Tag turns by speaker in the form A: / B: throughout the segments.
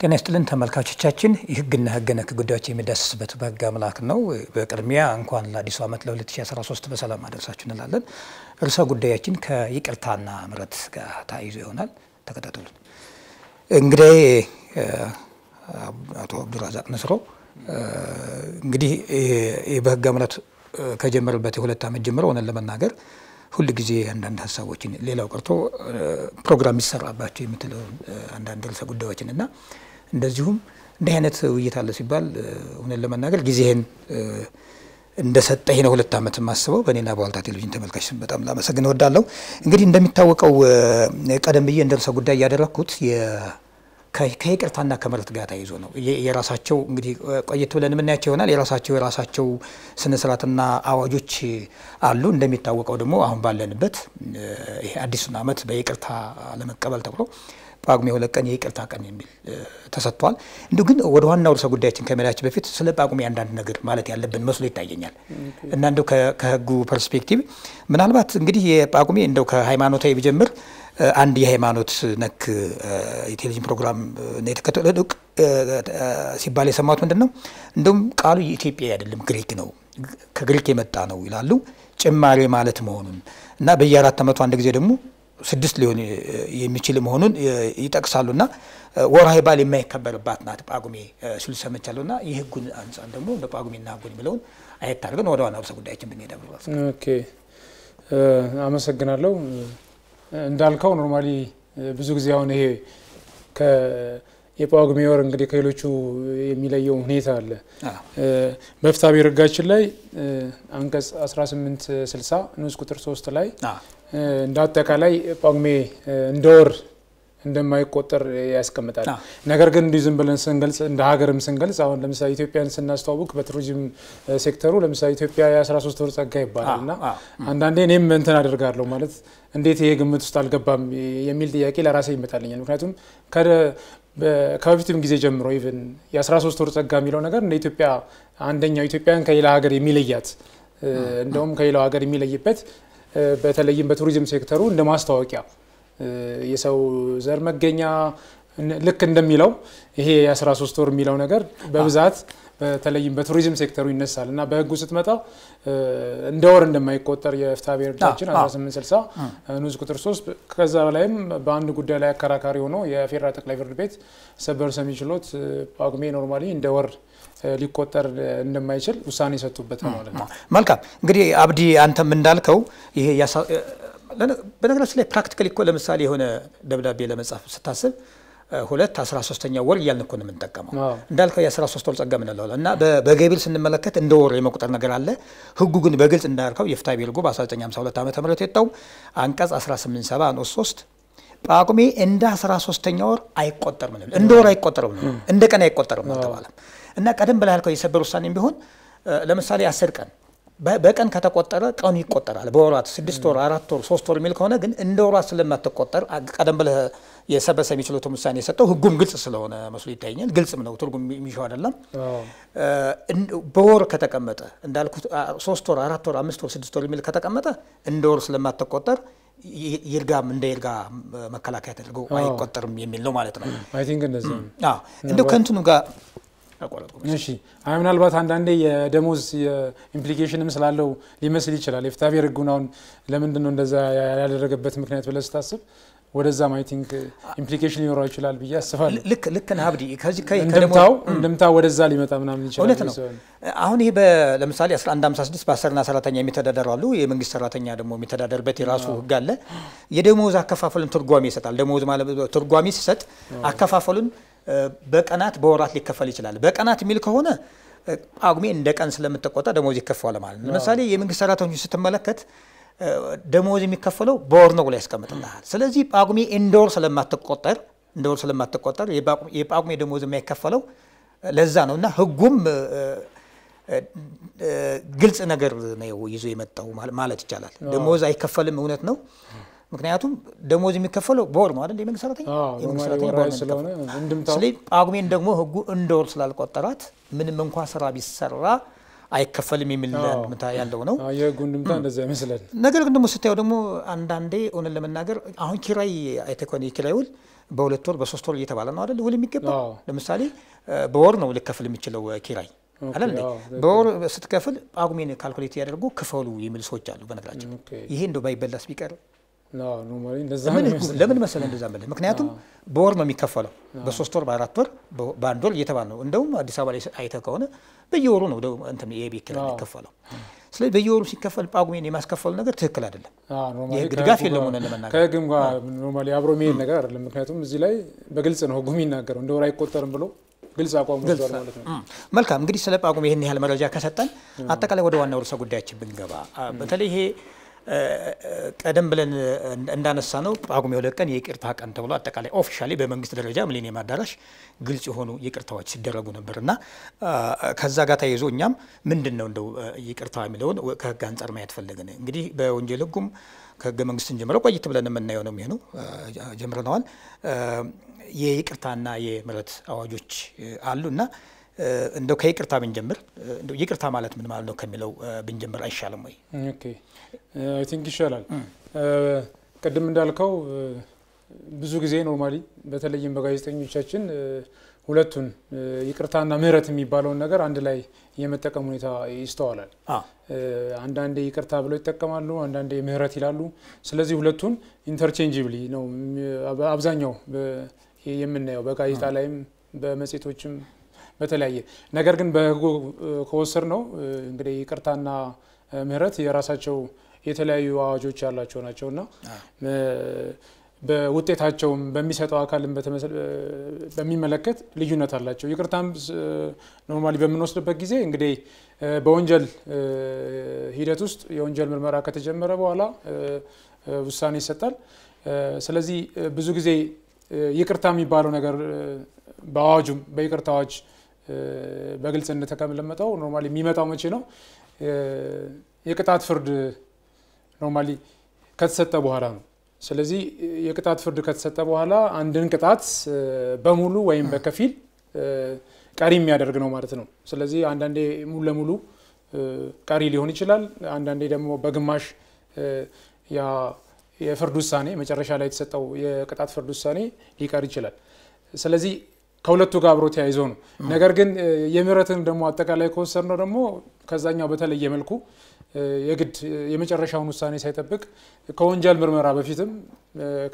A: ጤና ይስጥልን ተመልካቾቻችን፣ የህግና ህገ ነክ ጉዳዮች የሚዳሰስበት በህግ አምላክ ነው። በቅድሚያ እንኳን ለአዲሱ ዓመት ለ2013 በሰላም አደረሳችሁ እንላለን። ርዕሰ ጉዳያችን ከይቅርታና ምሕረት ጋር ተያይዞ ይሆናል። ተከታተሉን። እንግዲህ አቶ አብዱራዛቅ ነስሮ እንግዲህ በህግ እምነት ከጀመረበት የሁለት ዓመት ጀምሮ ሆነን ለመናገር ሁል ጊዜ አንዳንድ ሀሳቦችን ሌላው ቀርቶ ፕሮግራም ይሰራባቸው የምትለውን አንዳንድ ርዕሰ ጉዳዮችን እና እንደዚሁም እንዲህ አይነት ውይይት አለ ሲባል እውነት ለመናገር ጊዜህን እንደሰጠኝ ነው ሁለት ዓመት የማስበው በእኔና በዋልታ ቴሌቪዥን ተመልካች ስም በጣም ላመሰግን እወዳለሁ። እንግዲህ እንደሚታወቀው ቀደም ብዬ እንደ ርዕሰ ጉዳይ እያደረግኩት ከይቅርታና ከምሕረት ጋር ተያይዞ ነው። የራሳቸው እንግዲህ ቆየት ብለን የምናያቸው ይሆናል። የራሳቸው የራሳቸው ስነ ስርዓትና አዋጆች አሉ። እንደሚታወቀው ደግሞ አሁን ባለንበት ይሄ አዲሱን ዓመት በይቅርታ ለመቀበል ተብሎ ጳጉሜ ሁለት ቀን የይቅርታ ቀን የሚል ተሰጥቷል። እንዲሁ ግን ወደ ዋናው ርዕሰ ጉዳያችን ከመሄዳችን በፊት ስለ ጳጉሜ አንዳንድ ነገር ማለት ያለብን መስሎ ይታየኛል። እና እንደው ከህጉ perspective ምናልባት እንግዲህ የጳጉሜ እንደው ከሃይማኖታዊ ቢጀምር አንድ የሃይማኖት ነክ የቴሌቪዥን ፕሮግራም የተከተለ ሲባል የሰማሁት ምንድን ነው እንደውም ቃሉ የኢትዮጵያ አይደለም ግሪክ ነው። ከግሪክ የመጣ ነው ይላሉ። ጭማሬ ማለት መሆኑን እና በየአራት ዓመቱ አንድ ጊዜ ደግሞ ስድስት ሊሆን የሚችል መሆኑን ይጠቅሳሉ። እና ወርሃዊ በዓል የማይከበርባት ናት ጳጉሜ ሲሉ ሰምቻለሁ። እና የህጉን አንጻር ደግሞ እንደ ጳጉሜና ህጉን የሚለውን አየት አድርገን ወደ ዋና ርዕሰ ጉዳያችን ብንሄድ
B: okay፣ አመሰግናለሁ። እንዳልከው normally ብዙ ጊዜ አሁን ይሄ የጳጉሜ ወር እንግዲህ ከሌሎቹ የሚለየው ሁኔታ አለ። በፍትሐ ብሔር ህጋችን ላይ አንቀጽ 1860 ንዑስ ቁጥር 3 ላይ እንደ አጠቃላይ ጳጉሜ እንደ ወር እንደማይቆጠር ያስቀምጣል። ነገር ግን እንዲሁ ዝም ብለን ስንገልጽ እንደ ሀገርም ስንገልጽ አሁን ለምሳሌ ኢትዮጵያን ስናስተዋውቅ በቱሪዝም ሴክተሩ ለምሳሌ ኢትዮጵያ የ13 ወር ጸጋ ይባላል እና አንዳንዴ እኔም እንትን አደርጋለሁ ማለት እንዴት ይሄ ግምት ውስጥ አልገባም የሚል ጥያቄ ለራሴ ይመጣልኛል። ምክንያቱም ከበፊትም ጊዜ ጀምሮ even የ13 ወር ጸጋ የሚለው ነገር እንደ ኢትዮጵያ አንደኛው ኢትዮጵያን ከሌላ ሀገር የሚለያት እንደውም ከሌላው ሀገር የሚለይበት በተለይም በቱሪዝም ሴክተሩ እንደ ማስታወቂያ የሰው ዘር መገኛ ልክ እንደሚለው ይሄ የ13 ወር የሚለው ነገር በብዛት በተለይም በቱሪዝም ሴክተሩ ይነሳል እና በህጉ ስትመጣ እንደ ወር እንደማይቆጠር የፍትሐ ብሔር ህጋችን 1860 ንዑስ ቁጥር 3 ከዛ በላይም በአንድ ጉዳይ ላይ አከራካሪ ሆኖ የፌዴራል ጠቅላይ ፍርድ ቤት ሰበር ሰሚ ችሎት ጳጉሜ normally እንደ ወር ሊቆጠር እንደማይችል ውሳኔ ነው ማለት ነው።
A: መልካም። እንግዲህ አብዲ አንተም እንዳልከው ይሄ በነገራችን ላይ practically እኮ ለምሳሌ የሆነ ደብዳቤ ለመጻፍ ስታስብ ሁለት አስራ ሶስተኛ ወር እያልን እኮ ነው የምንጠቀመው። እንዳልከው የአስራ ሶስት ወር ጸጋ ምንለው እና በገቢል ስንመለከት እንደ ወር የመቁጠር ነገር አለ። ህጉ ግን በግልጽ እንዳልከው የፍትሐ ብሔር ህጉ በ1952 ዓ ም የወጣው አንቀጽ 187 ንዑስ 3 ጳጉሜ እንደ 13ተኛ ወር አይቆጠርም ነው እንደ ወር አይቆጠርም ነው እንደ ቀን አይቆጠርም ነው ተባለም እና ቀደም ብለህ ያልከው የሰበር ውሳኔም ቢሆን ለምሳሌ አስር ቀን በቀን ከተቆጠረ ቀኑ ይቆጠራል። በወራት ስድስት ወር፣ አራት ወር፣ ሶስት ወር የሚል ከሆነ ግን እንደ ወራት ስለማትቆጠር ቀደም ብለህ የሰበር ሰሚ ችሎቱን ውሳኔ የሰጠው ህጉም ግልጽ ስለሆነ መስሎ ይታየኛል። ግልጽም ነው፣ ትርጉም የሚሸው አይደለም። በወር ከተቀመጠ እንዳልኩት ሶስት ወር፣ አራት ወር፣ አምስት ወር፣ ስድስት ወር የሚል ከተቀመጠ እንደ ወር ስለማትቆጠር ይርጋም እንደ ይርጋ መከላከያ ተደርገው አይቆጠርም የሚል ነው ማለት ነው። እንደው ከእንትኑ ጋር
B: እሺ አይ ምናልባት አንዳንዴ የደሞዝ implication ም ስላለው ሊመስል ይችላል። የፍትሐ ብሔር ህጉን አሁን ለምንድን ነው እንደዛ ያደረገበት ምክንያት ብለህ ስታስብ ወደዛም I think implication ሊኖረው ይችላል ብዬ አስባለሁ።
A: ልክ ልክ ነህ አብዲ። ከዚህ
B: እንደምታው ወደዛ ሊመጣ ምናምን ይችላል።
A: እውነት ነው። አሁን ይሄ ለምሳሌ 1156 በአስርና ሰራተኛ የሚተዳደሩ አሉ። የመንግስት ሰራተኛ ደግሞ የሚተዳደርበት የራሱ ህግ አለ። የደሞዝ አከፋፈሉን ትርጓሜ ይሰጣል። ደሞዝ ማለት ትርጓሜ ሲሰጥ አከፋፈሉን በቀናት በወራት ሊከፈል ይችላል። በቀናት የሚል ከሆነ ጳጉሜ እንደ ቀን ስለምትቆጠር ደሞዝ ይከፈዋል ማለት ነው። ለምሳሌ የመንግስት ሰራተኞች ስትመለከት ደሞዝ የሚከፈለው በወር ነው ብሎ ያስቀምጥልሃል። ስለዚህ ጳጉሜ እንደ ወር ስለማትቆጠር እንደ ወር ስለማትቆጠር የጳጉሜ ደሞዝ የማይከፈለው ለዛ ነው እና ህጉም ግልጽ ነገር ነው ይዞ የመጣው ማለት ይቻላል። ደሞዝ አይከፈልም፣ እውነት ነው። ምክንያቱም ደሞዝ የሚከፈለው በወር ነው አይደል? የመንግስት ሰራተኛ የመንግስት ሰራተኛ በወር
B: ስለሆነ
A: ስለዚህ ጳጉሜን ደግሞ ህጉ እንደ ወር ስላልቆጠራት ምንም እንኳ ስራ ቢሰራ አይከፈልም የሚል አንድምታ ያለው ነው።
B: የህጉ እንድምታ እንደዛ ይመስላል።
A: ነገር ግን ደግሞ ስታየው ደግሞ አንዳንዴ እውነት ለመናገር አሁን ኪራይ ከሆነ የኪራይ ውል በሁለት ወር በሶስት ወር እየተባለ ነው አይደል ውል የሚገባው። ለምሳሌ በወር ነው ልከፍል የሚችለው ኪራይ አይደል በወር ስትከፍል ጳጉሜን calculate ያደርጉ ክፈሉ የሚል ሰዎች አሉ። በነገራችን ይሄ እንደው ባይበላስ ቢቀር ለምን መሰለ እንደዛ ምል ምክንያቱም በወር ነው የሚከፈለው። በሶስት ወር በአራት ወር በአንድ ወር እየተባለ ነው። እንደውም አዲስ አበባ ላይ አይተህ ከሆነ በየወሩ ነው እንትን የቤት ኪራይ የሚከፈለው። ስለዚህ በየወሩ ሲከፈል ጳጉሜን የማስከፈሉ ነገር ትክክል አይደለም። የህግ ድጋፍ የለም ሆነ ለመናገር
B: ከህግም ጋር normally አብሮ የሚሄድ ነገር አይደለም። ምክንያቱም እዚህ ላይ በግልጽ ነው ህጉ የሚናገረው እንደ ወር አይቆጠርም ብሎ ግልጽ አቋም ወስዷል ማለት ነው።
A: መልካም እንግዲህ ስለ ጳጉሜ ይህን ያህል መረጃ ከሰጠን አጠቃላይ ወደ ዋናው ርዕሰ ጉዳያችን ብንገባ በተለይ ይሄ ቀደም ብለን እንዳነሳነው ጳጉሜ ሁለት ቀን የይቅርታ ቀን ተብሎ አጠቃላይ officially በመንግስት ደረጃ ሚሊኒየም አዳራሽ ግልጽ የሆኑ ይቅርታዎች ሲደረጉ ነበር እና ከዛ ጋር ተያይዞ እኛም ምንድን ነው እንደው ይቅርታ የሚለውን ከህግ አንጻር ማየት ፈለግን። እንግዲህ በወንጀል ህጉም ከህገ መንግስትን ጀምረው ቆየት ብለን የምናየው ነው የሚሆነው ጀምረነዋል። የይቅርታና የምህረት አዋጆች አሉ እና እንደው ከይቅርታ ብንጀምር ይቅርታ ማለት ምን ማለት ነው ከሚለው ብንጀምር አይሻልም ወይ?
B: I think ይሻላል። ቅድም እንዳልከው ብዙ ጊዜ normally በተለይም በጋዜጠኞቻችን ሁለቱን ይቅርታና ምህረት የሚባለውን ነገር አንድ ላይ የመጠቀም ሁኔታ ይስተዋላል። አንዳንዴ ይቅርታ ብለው ይጠቀማሉ፣ አንዳንዴ ምህረት ይላሉ። ስለዚህ ሁለቱን interchangeably ነው አብዛኛው የምናየው በጋዜጣ ላይም በመጽሔቶችም በተለያየ ነገር ግን በህጉ ከወሰድነው እንግዲህ ይቅርታና ምህረት የራሳቸው የተለያዩ አዋጆች ያላቸው ናቸው እና በውጤታቸውም በሚሰጠው አካልን በሚመለከት ልዩነት አላቸው። ይቅርታም normally በምንወስድበት ጊዜ እንግዲህ በወንጀል ሂደት ውስጥ የወንጀል ምርመራ ከተጀመረ በኋላ ውሳኔ ይሰጣል። ስለዚህ ብዙ ጊዜ ይቅርታ የሚባለው ነገር በአዋጁም በይቅርታ አዋጅ በግልጽ እንደተቀመጠው normally የሚመጣው መቼ ነው? የቅጣት ፍርድ normally ከተሰጠ በኋላ ነው። ስለዚህ የቅጣት ፍርድ ከተሰጠ በኋላ አንድን ቅጣት በሙሉ ወይም በከፊል ቀሪ የሚያደርግ ነው ማለት ነው። ስለዚህ አንዳንዴ ሙሉ ለሙሉ ቀሪ ሊሆን ይችላል። አንዳንዴ ደግሞ በግማሽ የፍርድ ውሳኔ መጨረሻ ላይ የተሰጠው የቅጣት ፍርድ ውሳኔ ሊቀር ይችላል። ስለዚህ ከሁለቱ ጋር አብሮ ተያይዞ ነው። ነገር ግን የምህረትን ደግሞ አጠቃላይ ከወሰድ ነው ደግሞ ከዛኛው በተለየ መልኩ የግድ የመጨረሻውን ውሳኔ ሳይጠብቅ ከወንጀል ምርመራ በፊትም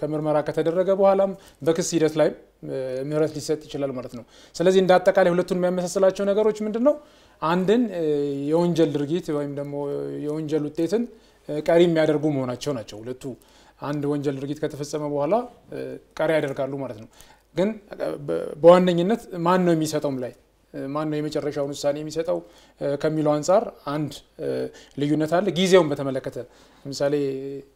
B: ከምርመራ ከተደረገ በኋላም በክስ ሂደት ላይ ምህረት ሊሰጥ ይችላል ማለት ነው። ስለዚህ እንደ አጠቃላይ ሁለቱን የሚያመሳስላቸው ነገሮች ምንድን ነው? አንድን የወንጀል ድርጊት ወይም ደግሞ የወንጀል ውጤትን ቀሪ የሚያደርጉ መሆናቸው ናቸው። ሁለቱ አንድ ወንጀል ድርጊት ከተፈጸመ በኋላ ቀሪ ያደርጋሉ ማለት ነው። ግን በዋነኝነት ማን ነው የሚሰጠውም ላይ ማን ነው የመጨረሻውን ውሳኔ የሚሰጠው ከሚለው አንጻር አንድ ልዩነት አለ። ጊዜውን በተመለከተ ለምሳሌ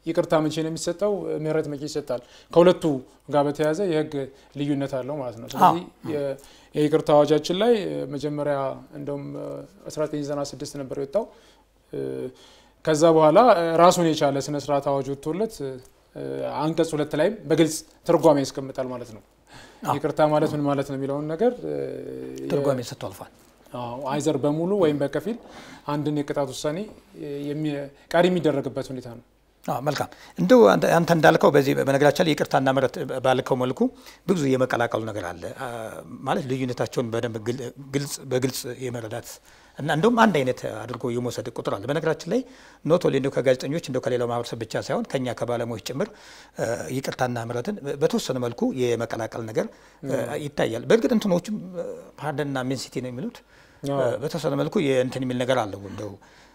B: ይቅርታ መቼ ነው የሚሰጠው፣ ምህረት መቼ ይሰጣል? ከሁለቱ ጋር በተያያዘ የህግ ልዩነት አለው ማለት ነው። ስለዚህ የይቅርታ አዋጃችን ላይ መጀመሪያ እንደውም 1996 ነበር የወጣው። ከዛ በኋላ ራሱን የቻለ ስነስርዓት አዋጅ ወጥቶለት አንቀጽ ሁለት ላይም በግልጽ ትርጓሜ ያስቀምጣል ማለት ነው። ይቅርታ ማለት ምን ማለት ነው የሚለውን ነገር
A: ትርጓሜ ሰጥቶ አልፏል።
B: አይዘር በሙሉ ወይም በከፊል አንድን የቅጣት ውሳኔ ቀሪ የሚደረግበት ሁኔታ ነው።
A: መልካም እንደው አንተ እንዳልከው በዚህ በነገራችን ላይ ይቅርታና ምህረት ባልከው መልኩ ብዙ የመቀላቀሉ ነገር አለ ማለት ልዩነታቸውን በደንብ በግልጽ የመረዳት እና እንደውም አንድ አይነት አድርጎ የመውሰድ ቁጥር አለ። በነገራችን ላይ not only እንደው ከጋዜጠኞች እንደው ከሌላው ማህበረሰብ ብቻ ሳይሆን ከኛ ከባለሙያዎች ጭምር ይቅርታና ምህረትን በተወሰነ መልኩ የመቀላቀል ነገር ይታያል። በእርግጥ እንትኖችም pardon ና amnesty ነው የሚሉት በተወሰነ መልኩ የእንትን የሚል ነገር አለው እንደው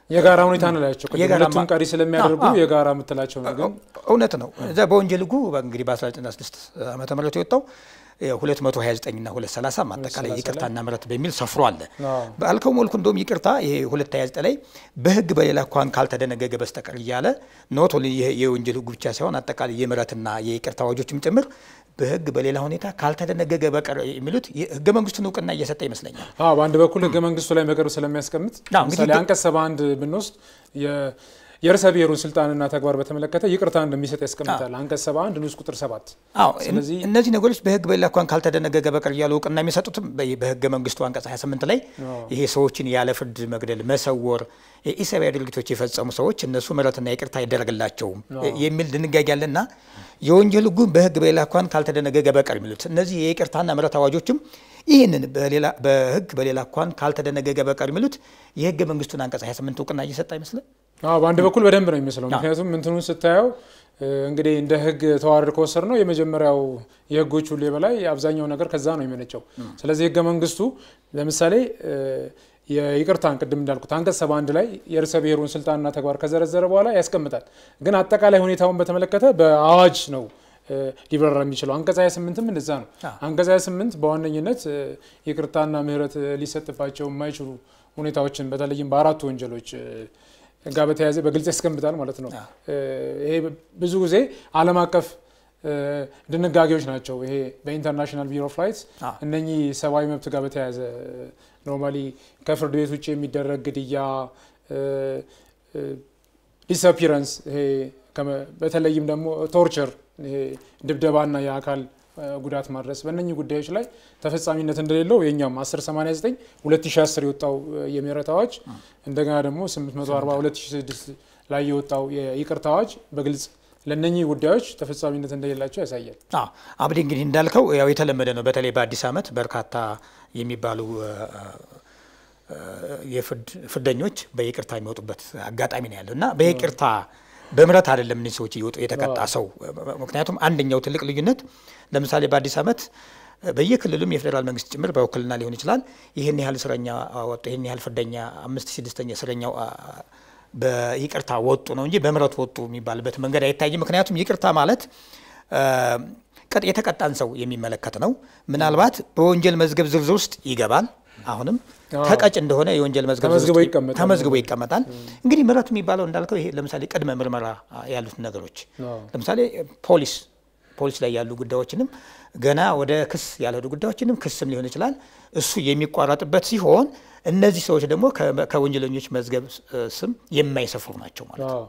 B: የጋራ ሁኔታ ነው ላያቸው ሁለቱም ቀሪ ስለሚያደርጉ የጋራ የምትላቸው ነገር
A: እውነት ነው። እዛ በወንጀል ሕጉ እንግዲህ በ1996 ዓመተ ምህረት የወጣው 229 እና 230 አጠቃላይ ይቅርታና ምህረት በሚል ሰፍሮ አለ። በአልከው መልኩ እንደውም ይቅርታ ይሄ 229 ላይ በህግ በሌላ እንኳን ካልተደነገገ በስተቀር እያለ ኖት የወንጀል ሕጉ ብቻ ሳይሆን አጠቃላይ የምህረትና የይቅርታ አዋጆችም ጭምር በህግ በሌላ ሁኔታ ካልተደነገገ በቀር የሚሉት ህገ መንግስቱን እውቅና እየሰጠ ይመስለኛል።
B: በአንድ በኩል ህገ መንግስቱ ላይ በቅርብ ስለሚያስቀምጥ ለምሳሌ አንቀጽ ሰባ አንድ ብንወስድ የርዕሰ ብሔሩን ስልጣንና ተግባር በተመለከተ ይቅርታ እንደሚሰጥ ያስቀምጣል። አንቀጽ 71 ንዑስ ቁጥር 7
A: አዎ። እነዚህ ነገሮች በህግ በሌላ እንኳን ካልተደነገገ በቀር እያሉ እውቅና የሚሰጡትም በህገ መንግስቱ አንቀጽ 28 ላይ ይሄ ሰዎችን ያለ ፍርድ መግደል፣ መሰወር፣ የኢሰብአዊ ድርጊቶች የፈጸሙ ሰዎች እነሱ ምሕረትና ይቅርታ አይደረግላቸውም የሚል ድንጋጌ አለና የወንጀል ህጉን በህግ በሌላ እንኳን ካልተደነገገ በቀር የሚሉት እነዚህ የይቅርታና ምሕረት አዋጆችም ይህንን በህግ በሌላ እንኳን ካልተደነገገ በቀር የሚሉት የህገ መንግስቱን አንቀጽ 28 እውቅና እየሰጠ አይመስልም?
B: አዎ በአንድ በኩል በደንብ ነው የሚመስለው። ምክንያቱም እንትኑን ስታየው እንግዲህ እንደ ህግ ተዋረድ ከወሰድ ነው የመጀመሪያው የህጎች ሁሉ የበላይ አብዛኛው ነገር ከዛ ነው የመነጨው። ስለዚህ ህገ መንግስቱ ለምሳሌ የይቅርታን ቅድም እንዳልኩት አንቀጽ 71 ላይ የርዕሰ ብሔሩን ስልጣንና ተግባር ከዘረዘረ በኋላ ያስቀምጣል። ግን አጠቃላይ ሁኔታውን በተመለከተ በአዋጅ ነው ሊበረራ የሚችለው። አንቀጽ 28ም እንደዛ ነው። አንቀጽ 28 በዋነኝነት ይቅርታና ምህረት ሊሰጥባቸው የማይችሉ ሁኔታዎችን በተለይም በአራቱ ወንጀሎች ጋር በተያያዘ በግልጽ ያስቀምጣል ማለት ነው። ይሄ ብዙ ጊዜ ዓለም አቀፍ ድንጋጌዎች ናቸው። ይሄ በ International Bill of Rights እነኚህ ሰብአዊ መብት ጋር በተያያዘ normally ከፍርድ ቤት ውጭ የሚደረግ ግድያ፣ disappearance፣ ይሄ በተለይም ደግሞ torture፣ ይሄ ድብደባና የአካል ጉዳት ማድረስ በእነኚህ ጉዳዮች ላይ ተፈጻሚነት እንደሌለው የኛም 1089 2010 የወጣው የምህረት አዋጅ እንደገና ደግሞ 840 2006 ላይ የወጣው የይቅርታ አዋጅ በግልጽ ለእነኚህ ጉዳዮች ተፈጻሚነት እንደሌላቸው ያሳያል።
A: አብዲ እንግዲህ እንዳልከው ያው የተለመደ ነው። በተለይ በአዲስ ዓመት በርካታ የሚባሉ ፍርደኞች በይቅርታ የሚወጡበት አጋጣሚ ነው ያለው እና በይቅርታ በምህረት አይደለም እነዚህ ሰዎች እየወጡ የተቀጣ ሰው። ምክንያቱም አንደኛው ትልቅ ልዩነት ለምሳሌ በአዲስ ዓመት በየክልሉም የፌዴራል መንግስት ጭምር በውክልና ሊሆን ይችላል ይህን ያህል እስረኛ ወጡ፣ ይህን ያህል ፍርደኛ አምስት ስድስተኛ እስረኛው በይቅርታ ወጡ ነው እንጂ በምህረት ወጡ የሚባልበት መንገድ አይታይም። ምክንያቱም ይቅርታ ማለት የተቀጣን ሰው የሚመለከት ነው። ምናልባት በወንጀል መዝገብ ዝርዝር ውስጥ ይገባል። አሁንም ተቀጭ እንደሆነ የወንጀል መዝገብ ተመዝግቦ ይቀመጣል። እንግዲህ ምህረት የሚባለው እንዳልከው ይሄ ለምሳሌ ቅድመ ምርመራ ያሉት ነገሮች ለምሳሌ ፖሊስ ፖሊስ ላይ ያሉ ጉዳዮችንም ገና ወደ ክስ ያልሄዱ ጉዳዮችንም ክስም ሊሆን ይችላል እሱ የሚቋረጥበት ሲሆን እነዚህ ሰዎች ደግሞ ከወንጀለኞች መዝገብ ስም የማይሰፍሩ ናቸው ማለት ነው።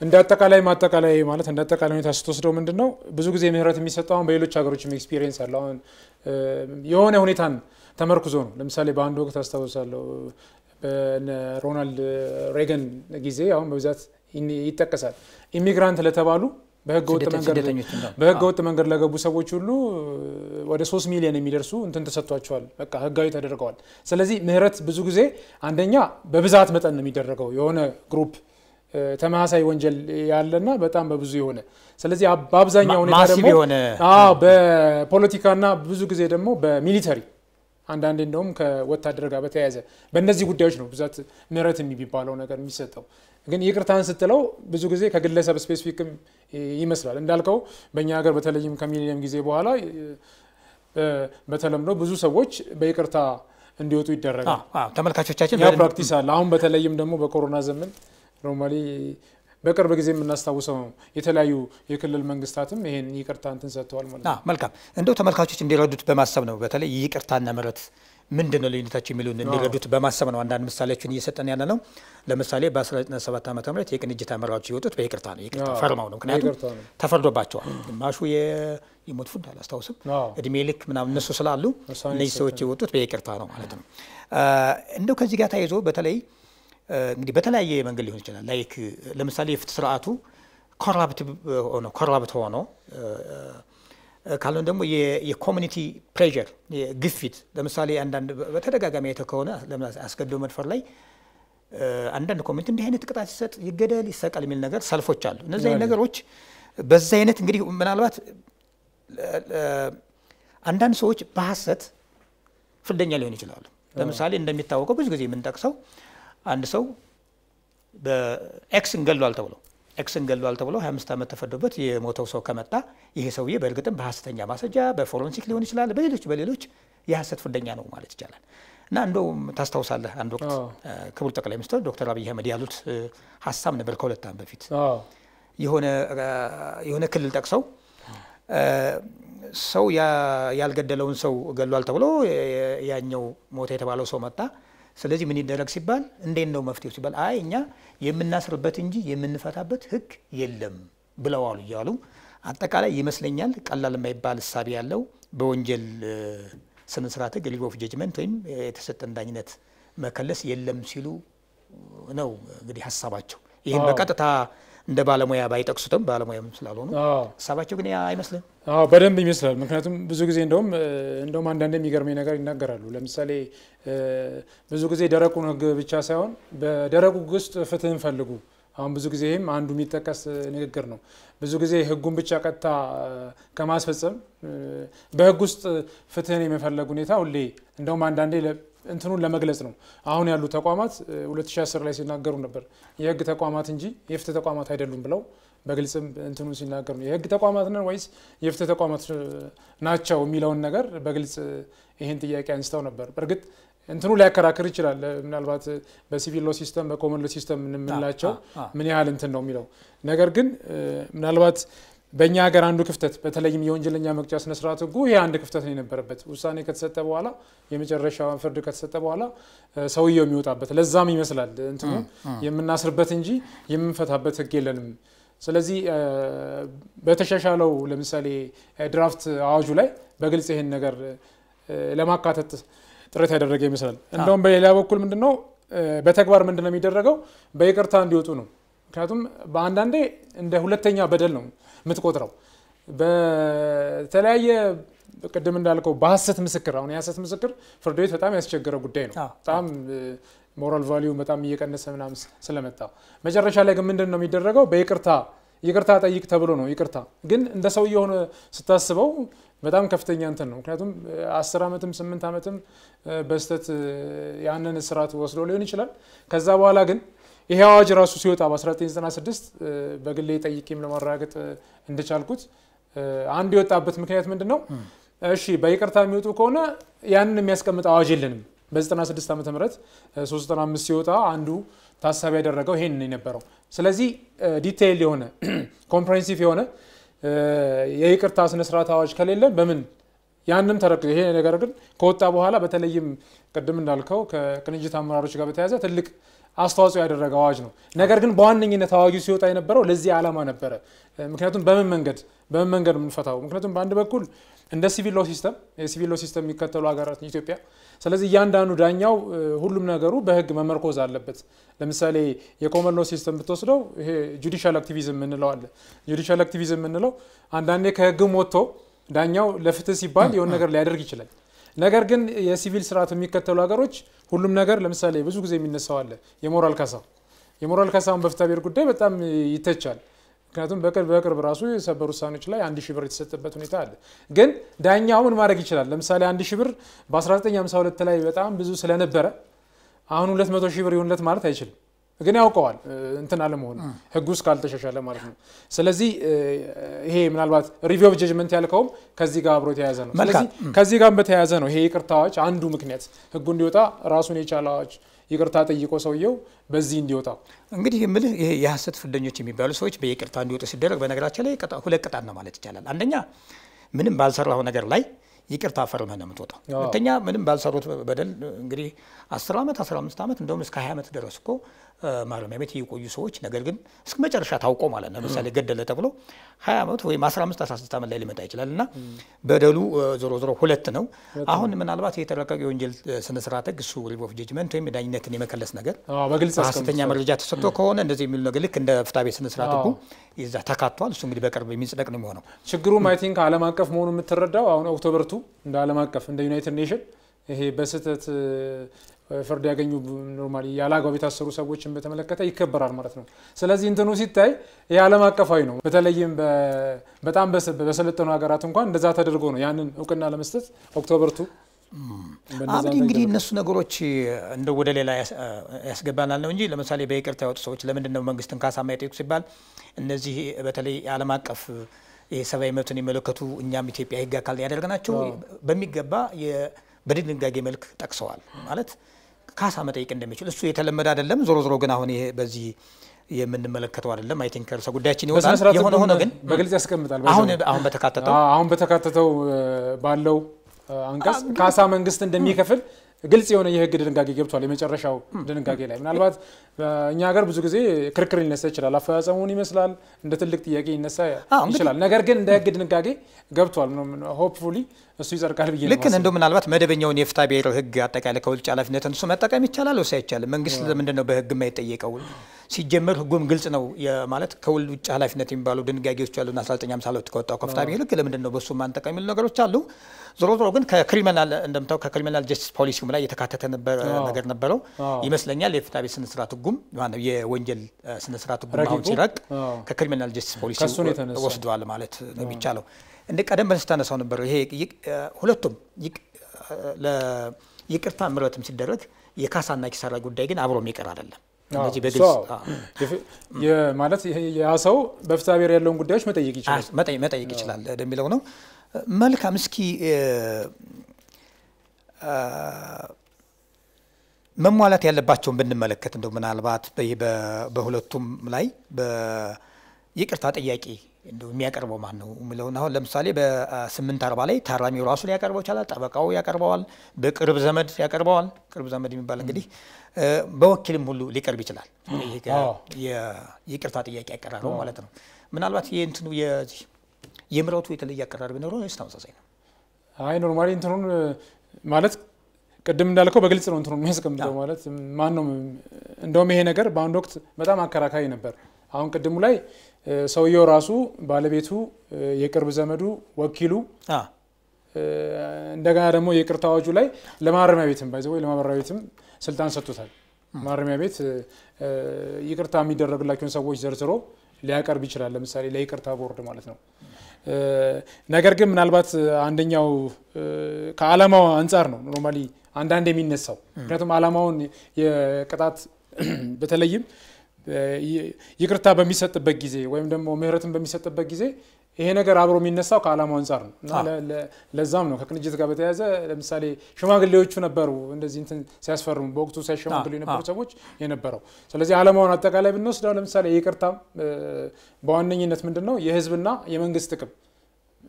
B: እንደ አጠቃላይ ማጠቃላይ ማለት እንደ አጠቃላይ ሁኔታ ስትወስደው ምንድን ነው ብዙ ጊዜ ምህረት የሚሰጠው አሁን በሌሎች ሀገሮችም experience አለ። አሁን የሆነ ሁኔታን ተመርኩዞ ነው። ለምሳሌ በአንድ ወቅት አስታውሳለሁ በሮናልድ ሬገን ጊዜ አሁን በብዛት ይጠቀሳል immigrant ለተባሉ በህገ ወጥ መንገድ ለገቡ ሰዎች ሁሉ ወደ ሶስት ሚሊዮን የሚደርሱ እንትን ተሰጥቷቸዋል። በቃ ህጋዊ ተደርገዋል። ስለዚህ ምህረት ብዙ ጊዜ አንደኛ በብዛት መጠን ነው የሚደረገው የሆነ group ተመሳሳይ ወንጀል ያለና በጣም በብዙ የሆነ ስለዚህ በአብዛኛው ሁኔታ ደግሞ በፖለቲካና ብዙ ጊዜ ደግሞ በ military አንዳንዴ እንደውም ከወታደር ጋር በተያያዘ በእነዚህ ጉዳዮች ነው ብዛት ምህረት የሚባለው ነገር የሚሰጠው። ግን ይቅርታን ስትለው ብዙ ጊዜ ከግለሰብ specific ም ይመስላል እንዳልከው በእኛ ሀገር በተለይም ከሚሊኒየም ጊዜ በኋላ በተለምዶ ብዙ ሰዎች በይቅርታ እንዲወጡ ይደረጋል።
A: ተመልካቾቻችን
B: ያ practice አለ። አሁን በተለይም ደግሞ በኮሮና ዘመን normally በቅርብ ጊዜ የምናስታውሰው ነው። የተለያዩ የክልል መንግስታትም ይሄን ይቅርታ እንትን ሰጥተዋል ማለት ነው።
A: መልካም እንደው ተመልካቾች እንዲረዱት በማሰብ ነው። በተለይ ይቅርታና ምህረት ምንድን ነው ልዩነታቸው የሚሉን እንዲረዱት በማሰብ ነው አንዳንድ ምሳሌዎችን እየሰጠን ያለ ነው። ለምሳሌ በ1997 ዓ ም የቅንጅት አመራሮች የወጡት በይቅርታ ነው። ይቅርታ ፈርመው ነው። ምክንያቱም ተፈርዶባቸዋል። ግማሹ የሞት ፍርድ አላስታውስም፣ እድሜ ልክ ምናምን እነሱ ስላሉ እነዚህ ሰዎች የወጡት በይቅርታ ነው ማለት ነው። እንደው ከዚህ ጋር ተያይዞ በተለይ እንግዲህ በተለያየ መንገድ ሊሆን ይችላል። like ለምሳሌ የፍትህ ስርዓቱ corrupt ሆኖ ካልሆነ ደግሞ የ community pressure ግፊት፣ ለምሳሌ አንዳንድ በተደጋጋሚ አይተህ ከሆነ አስገድዶ መድፈር ላይ አንዳንድ community እንዲህ አይነት ቅጣት ሲሰጥ ይገደል ይሰቀል የሚል ነገር ሰልፎች አሉ። እነዚህ አይነት ነገሮች በዛ አይነት እንግዲህ ምናልባት አንዳንድ ሰዎች በሀሰት ፍርደኛ ሊሆን ይችላሉ። ለምሳሌ እንደሚታወቀው ብዙ ጊዜ የምንጠቅሰው አንድ ሰው በ X ን ገሏል ተብሎ ኤክስን ገሏል ተብሎ 25 ዓመት ተፈርዶበት የሞተው ሰው ከመጣ ይሄ ሰውዬ በእርግጥም በሀሰተኛ ማስረጃ በፎረንሲክ ሊሆን ይችላል፣ በሌሎች በሌሎች የሀሰት ፍርደኛ ነው ማለት ይቻላል። እና እንደውም ታስታውሳለህ አንድ ወቅት ክቡር ጠቅላይ ሚኒስትር ዶክተር አብይ አህመድ ያሉት ሀሳብ ነበር ከሁለት ዓመት በፊት። የሆነ ክልል ጠቅሰው ሰው ያልገደለውን ሰው ገሏል ተብሎ ያኛው ሞተ የተባለው ሰው መጣ ስለዚህ ምን ይደረግ ሲባል እንዴት ነው መፍትሄው ሲባል አይ እኛ የምናስርበት እንጂ የምንፈታበት ህግ የለም ብለዋሉ እያሉ አጠቃላይ ይመስለኛል ቀላል የማይባል እሳቤ ያለው በወንጀል ስነ ስርዓት ህግ review of judgment ወይም የተሰጠን ዳኝነት መከለስ የለም ሲሉ ነው እንግዲህ ሀሳባቸው። ይህን በቀጥታ እንደ ባለሙያ ባይጠቅሱትም ባለሙያም ስላልሆኑ ሀሳባቸው ግን አይመስልም።
B: አዎ በደንብ ይመስላል። ምክንያቱም ብዙ ጊዜ እንደውም እንደውም አንዳንድ የሚገርመኝ ነገር ይናገራሉ። ለምሳሌ ብዙ ጊዜ ደረቁን ህግ ብቻ ሳይሆን በደረቁ ህግ ውስጥ ፍትህን ፈልጉ አሁን ብዙ ጊዜ ይህም አንዱ የሚጠቀስ ንግግር ነው። ብዙ ጊዜ ህጉን ብቻ ቀጥታ ከማስፈጸም በህግ ውስጥ ፍትህን የመፈለግ ሁኔታ ሁሌ እንደውም አንዳንዴ እንትኑን ለመግለጽ ነው። አሁን ያሉ ተቋማት 2010 ላይ ሲናገሩ ነበር የህግ ተቋማት እንጂ የፍትህ ተቋማት አይደሉም ብለው በግልጽም እንትኑን ሲናገሩ ነው። የህግ ተቋማት ነን ወይስ የፍትህ ተቋማት ናቸው የሚለውን ነገር በግልጽ ይህን ጥያቄ አንስተው ነበር። በእርግጥ እንትኑ ሊያከራክር ይችላል። ምናልባት በ civil law system በ common law system የምንላቸው ምን ያህል እንትን ነው የሚለው ነገር ግን ምናልባት በእኛ ሀገር አንዱ ክፍተት በተለይም የወንጀለኛ መቅጫ ስነስርዓት ህጉ ይህ አንድ ክፍተት ነው የነበረበት። ውሳኔ ከተሰጠ በኋላ የመጨረሻ ፍርድ ከተሰጠ በኋላ ሰውየው የሚወጣበት ለዛም ይመስላል እንትኑ የምናስርበት እንጂ የምንፈታበት ህግ የለንም። ስለዚህ በተሻሻለው ለምሳሌ ድራፍት አዋጁ ላይ በግልጽ ይህን ነገር ለማካተት ጥረት ያደረገ ይመስላል። እንደውም በሌላ በኩል ምንድነው በተግባር ምንድነው የሚደረገው በይቅርታ እንዲወጡ ነው። ምክንያቱም በአንዳንዴ እንደ ሁለተኛ በደል ነው የምትቆጥረው። በተለያየ ቅድም እንዳልከው በሀሰት ምስክር አሁን የሀሰት ምስክር ፍርድ ቤት በጣም ያስቸገረ ጉዳይ ነው። በጣም moral value በጣም እየቀነሰ ምናምን ስለመጣ መጨረሻ ላይ ግን ምንድን ነው የሚደረገው በይቅርታ ይቅርታ ጠይቅ ተብሎ ነው። ይቅርታ ግን እንደ ሰው የሆነ ስታስበው በጣም ከፍተኛ እንትን ነው። ምክንያቱም አስር ዓመትም ስምንት ዓመትም በስህተት ያንን እስራት ወስዶ ሊሆን ይችላል። ከዛ በኋላ ግን ይሄ አዋጅ ራሱ ሲወጣ በ1996 በግሌ ጠይቄም ለማረጋገጥ እንደቻልኩት አንዱ የወጣበት ምክንያት ምንድን ነው? እሺ በይቅርታ የሚወጡ ከሆነ ያንን የሚያስቀምጥ አዋጅ የለንም። በ96 ዓመተ ምህረት 395 ሲወጣ አንዱ ታሳቢ ያደረገው ይሄን ነው የነበረው። ስለዚህ detail የሆነ comprehensive የሆነ የይቅርታ ስነስርዓት አዋጅ ከሌለ በምን ያንም ተረክ ይሄ ነገር ግን ከወጣ በኋላ በተለይም ቅድም እንዳልከው ከቅንጅት አመራሮች ጋር በተያያዘ ትልቅ አስተዋጽኦ ያደረገ አዋጅ ነው። ነገር ግን በዋነኝነት አዋጁ ሲወጣ የነበረው ለዚህ ዓላማ ነበረ። ምክንያቱም በምን መንገድ በምን መንገድ የምንፈታው ምክንያቱም በአንድ በኩል እንደ civil law system የ civil law system የሚከተሉ ሀገራት ኢትዮጵያ። ስለዚህ እያንዳንዱ ዳኛው ሁሉም ነገሩ በህግ መመርኮዝ አለበት። ለምሳሌ የ common law system ብትወስደው ይሄ judicial activism የምንለው አለ። judicial activism የምንለው አንዳንዴ ከህግም ወጥቶ ዳኛው ለፍትህ ሲባል የሆነ ነገር ሊያደርግ ይችላል። ነገር ግን የሲቪል ስርዓት የሚከተሉ ሀገሮች ሁሉም ነገር ለምሳሌ ብዙ ጊዜ የሚነሳው አለ የሞራል ካሳ የሞራል ካሳውን በፍትሐ ብሔር ጉዳይ በጣም ይተቻል። ምክንያቱም በቅርብ በቅርብ ራሱ የሰበር ውሳኔዎች ላይ አንድ ሺህ ብር የተሰጠበት ሁኔታ አለ። ግን ዳኛው ምን ማድረግ ይችላል? ለምሳሌ አንድ ሺህ ብር በ1952 ላይ በጣም ብዙ ስለነበረ አሁን 200 ሺህ ብር ይሁንለት ማለት አይችልም። ግን ያውቀዋል እንትን አለመሆኑ ህጉ ውስጥ ካልተሻሻለ ማለት ነው። ስለዚህ ይሄ ምናልባት review of judgment ያልከውም ከዚህ ጋር አብሮ የተያያዘ ነው። ስለዚህ ከዚህ ጋር በተያያዘ ነው ይሄ ይቅርታ አዋጅ አንዱ ምክንያት ህጉ እንዲወጣ ራሱን የቻለ አዋጅ ይቅርታ ጠይቆ ሰውየው በዚህ እንዲወጣ
A: እንግዲህ የምልህ ይሄ የሀሰት ፍርደኞች የሚባሉ ሰዎች በይቅርታ እንዲወጡ ሲደረግ በነገራችን ላይ ሁለት ቅጣት ነው ማለት ይቻላል። አንደኛ ምንም ባልሰራው ነገር ላይ ይቅርታ ፈርመህ ነው የምትወጣው። ሁለተኛ ምንም ባልሰሩት በደል እንግዲህ 10 ዓመት 15 ዓመት እንደውም እስከ 20 ዓመት ድረስ እኮ ማረሚያ ቤት የቆዩ ሰዎች ነገር ግን እስከ መጨረሻ ታውቆ ማለት ነው። ለምሳሌ ገደለ ተብሎ 20 ዓመት ወይም 15 16 ዓመት ላይ ሊመጣ ይችላል እና በደሉ ዞሮ ዞሮ ሁለት ነው። አሁን ምናልባት የተረቀቀ የወንጀል ስነስርዓት ህግ እሱ review of judgment ወይም ዳኝነትን የመከለስ ነገር
B: በግልጽ
A: ሀሰተኛ መረጃ ተሰጥቶ ከሆነ እንደዚህ የሚሉ ነገር ልክ እንደ ፍትሐ ስነስርዓት ህጉ ይዛ ተካቷል። እሱ እንግዲህ በቅርብ የሚጸደቅ ነው የሚሆነው።
B: ችግሩም አይ ቲንክ አቀፍ መሆኑ የምትረዳው አሁን October two እንደ ዓለም አቀፍ እንደ United Nation ይሄ በስህተት ፍርድ ያገኙ normally ያለ የታሰሩ ሰዎችን በተመለከተ ይከበራል ማለት ነው። ስለዚህ እንትኑ ሲታይ ይህ ዓለም አቀፋዊ ነው። በተለይም በጣም በሰለጠኑ ሀገራት እንኳን እንደዛ ተደርጎ ነው ያንን እውቅና ለመስጠት October two
A: እንግዲህ እነሱ ነገሮች እንደ ወደ ሌላ ያስገባናል ነው እንጂ ለምሳሌ በይቅርታ ያወጡ ሰዎች ለምንድን ነው መንግስትን ካሳ የማይጠይቁ ሲባል እነዚህ በተለይ የዓለም አቀፍ የሰብአዊ መብትን የሚመለከቱ እኛም ኢትዮጵያ ህግ አካል ያደረግናቸው በሚገባ በድንጋጌ መልክ ጠቅሰዋል ማለት ካሳ መጠየቅ እንደሚችል እሱ የተለመደ አይደለም። ዞሮ ዞሮ ግን አሁን ይሄ በዚህ የምንመለከተው አይደለም። I think ርዕሰ ጉዳያችን ይወጣል። የሆነ ሆኖ ግን
B: በግልጽ ያስቀምጣል።
A: አሁን በተካተተው
B: አሁን በተካተተው ባለው አንቀጽ ካሳ መንግስት እንደሚከፍል ግልጽ የሆነ የህግ ድንጋጌ ገብቷል። የመጨረሻው ድንጋጌ ላይ ምናልባት እኛ ሀገር ብዙ ጊዜ ክርክር ሊነሳ ይችላል። አፈጻጸሙን ይመስላል እንደ ትልቅ ጥያቄ ሊነሳ ይችላል። ነገር ግን እንደ ህግ ድንጋጌ ገብቷል። hopefully እሱ ይጸድቃል ብዬ
A: ልክ እንደው ምናልባት መደበኛውን የፍትሐ ብሔር ህግ አጠቃላይ ከውጭ ኃላፊነትን እሱ መጠቀም ይቻላል ወይስ አይቻልም? መንግስት ለምንድን ነው በህግ የማይጠየቀው? ሲጀመር ህጉም ግልጽ ነው። ማለት ከውል ውጭ ኃላፊነት የሚባሉ ድንጋጌዎች አሉና 1952 ከወጣው ከፍትሐ ብሔር ህግ ለምንድን ነው በሱ ማንጠቀም የሚሉ ነገሮች አሉ። ዞሮ ዞሮ ግን ከ criminal እንደምታው ከ criminal justice policy ውም ላይ የተካተተ ነገር ነበረው። ይመስለኛል። የፍትሐ ብሔር ስነስርዓት ህጉም የወንጀል ስነስርዓት ህጉም አሁን ሲረቅ ከ criminal justice policy ወስደዋል ማለት ነው የሚቻለው። እንደ ቀደም ብለን ስታነሳው ነበር ይሄ ሁለቱም ይቅርታ ምሕረትም ሲደረግ የካሳና ኪሳራ ጉዳይ ግን አብሮ የሚቀር አይደለም።
B: ማለት ያ ሰው በፍትሐ ብሔር ያለውን ጉዳዮች መጠየቅ ይችላል
A: መጠየቅ ይችላል ነው። መልካም እስኪ መሟላት ያለባቸውን ብንመለከት እንደው ምናልባት በሁለቱም ላይ ይቅርታ ጠያቂ እንደው የሚያቀርበው ማን ነው የሚለውን አሁን ለምሳሌ በስምንት አርባ ላይ ታራሚው ራሱ ሊያቀርበው ይችላል። ጠበቃው ያቀርበዋል። በቅርብ ዘመድ ያቀርበዋል። ቅርብ ዘመድ የሚባል እንግዲህ በወኪልም ሁሉ ሊቀርብ ይችላል። የይቅርታ ጥያቄ ያቀራረው ማለት ነው። ምናልባት የእንትኑ የምሕረቱ የተለየ አቀራረብ ቢኖረው ወይስ ተመሳሳይ ነው?
B: አይ normally እንትኑን ማለት ቅድም እንዳልከው በግልጽ ነው እንትኑን የሚያስቀምጠው ማለት ማን ነው። እንደውም ይሄ ነገር በአንድ ወቅት በጣም አከራካሪ ነበር። አሁን ቅድሙ ላይ ሰውየው ራሱ ባለቤቱ፣ የቅርብ ዘመዱ፣ ወኪሉ እንደገና ደግሞ የይቅርታ አዋጁ ላይ ለማረሚያ ቤትም ባይዘ ወይ ለማረሚያ ቤትም ስልጣን ሰጥቶታል። ማረሚያ ቤት ይቅርታ የሚደረግላቸውን ሰዎች ዘርዝሮ ሊያቀርብ ይችላል። ለምሳሌ ለይቅርታ ቦርድ ማለት ነው። ነገር ግን ምናልባት አንደኛው ከዓላማው አንጻር ነው normally አንዳንድ የሚነሳው ምክንያቱም ዓላማውን የቅጣት በተለይም ይቅርታ በሚሰጥበት ጊዜ ወይም ደግሞ ምህረትን በሚሰጥበት ጊዜ ይሄ ነገር አብሮ የሚነሳው ከዓላማው አንጻር ነው። እና ለዛም ነው ከቅንጅት ጋር በተያያዘ ለምሳሌ ሽማግሌዎቹ ነበሩ እንደዚህ እንትን ሲያስፈርሙ በወቅቱ ሲያሸማግሉ የነበሩ ሰዎች የነበረው። ስለዚህ ዓላማውን አጠቃላይ ብንወስደው ለምሳሌ ይቅርታም በዋነኝነት ምንድን ነው የህዝብና የመንግስት ጥቅም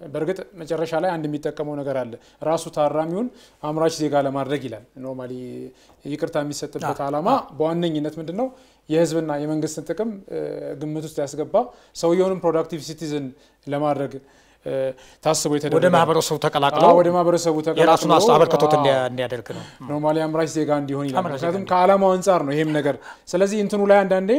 B: በእርግጥ መጨረሻ ላይ አንድ የሚጠቀመው ነገር አለ። ራሱ ታራሚውን አምራች ዜጋ ለማድረግ ይላል። normally ይቅርታ የሚሰጥበት ዓላማ በዋነኝነት ምንድን ነው የህዝብና የመንግስትን ጥቅም ግምት ውስጥ ያስገባ ሰውየውንም productive citizen ለማድረግ ታስቦ የተደረገ
A: ወደ ማህበረሰቡ ተቀላቅሎ
B: ወደ ማህበረሰቡ
A: የራሱን አበርክቶት እንዲያደርግ ነው።
B: normally አምራች ዜጋ እንዲሆን ይላል። ምክንያቱም ከዓላማው አንጻር ነው ይሄም ነገር። ስለዚህ እንትኑ ላይ አንዳንዴ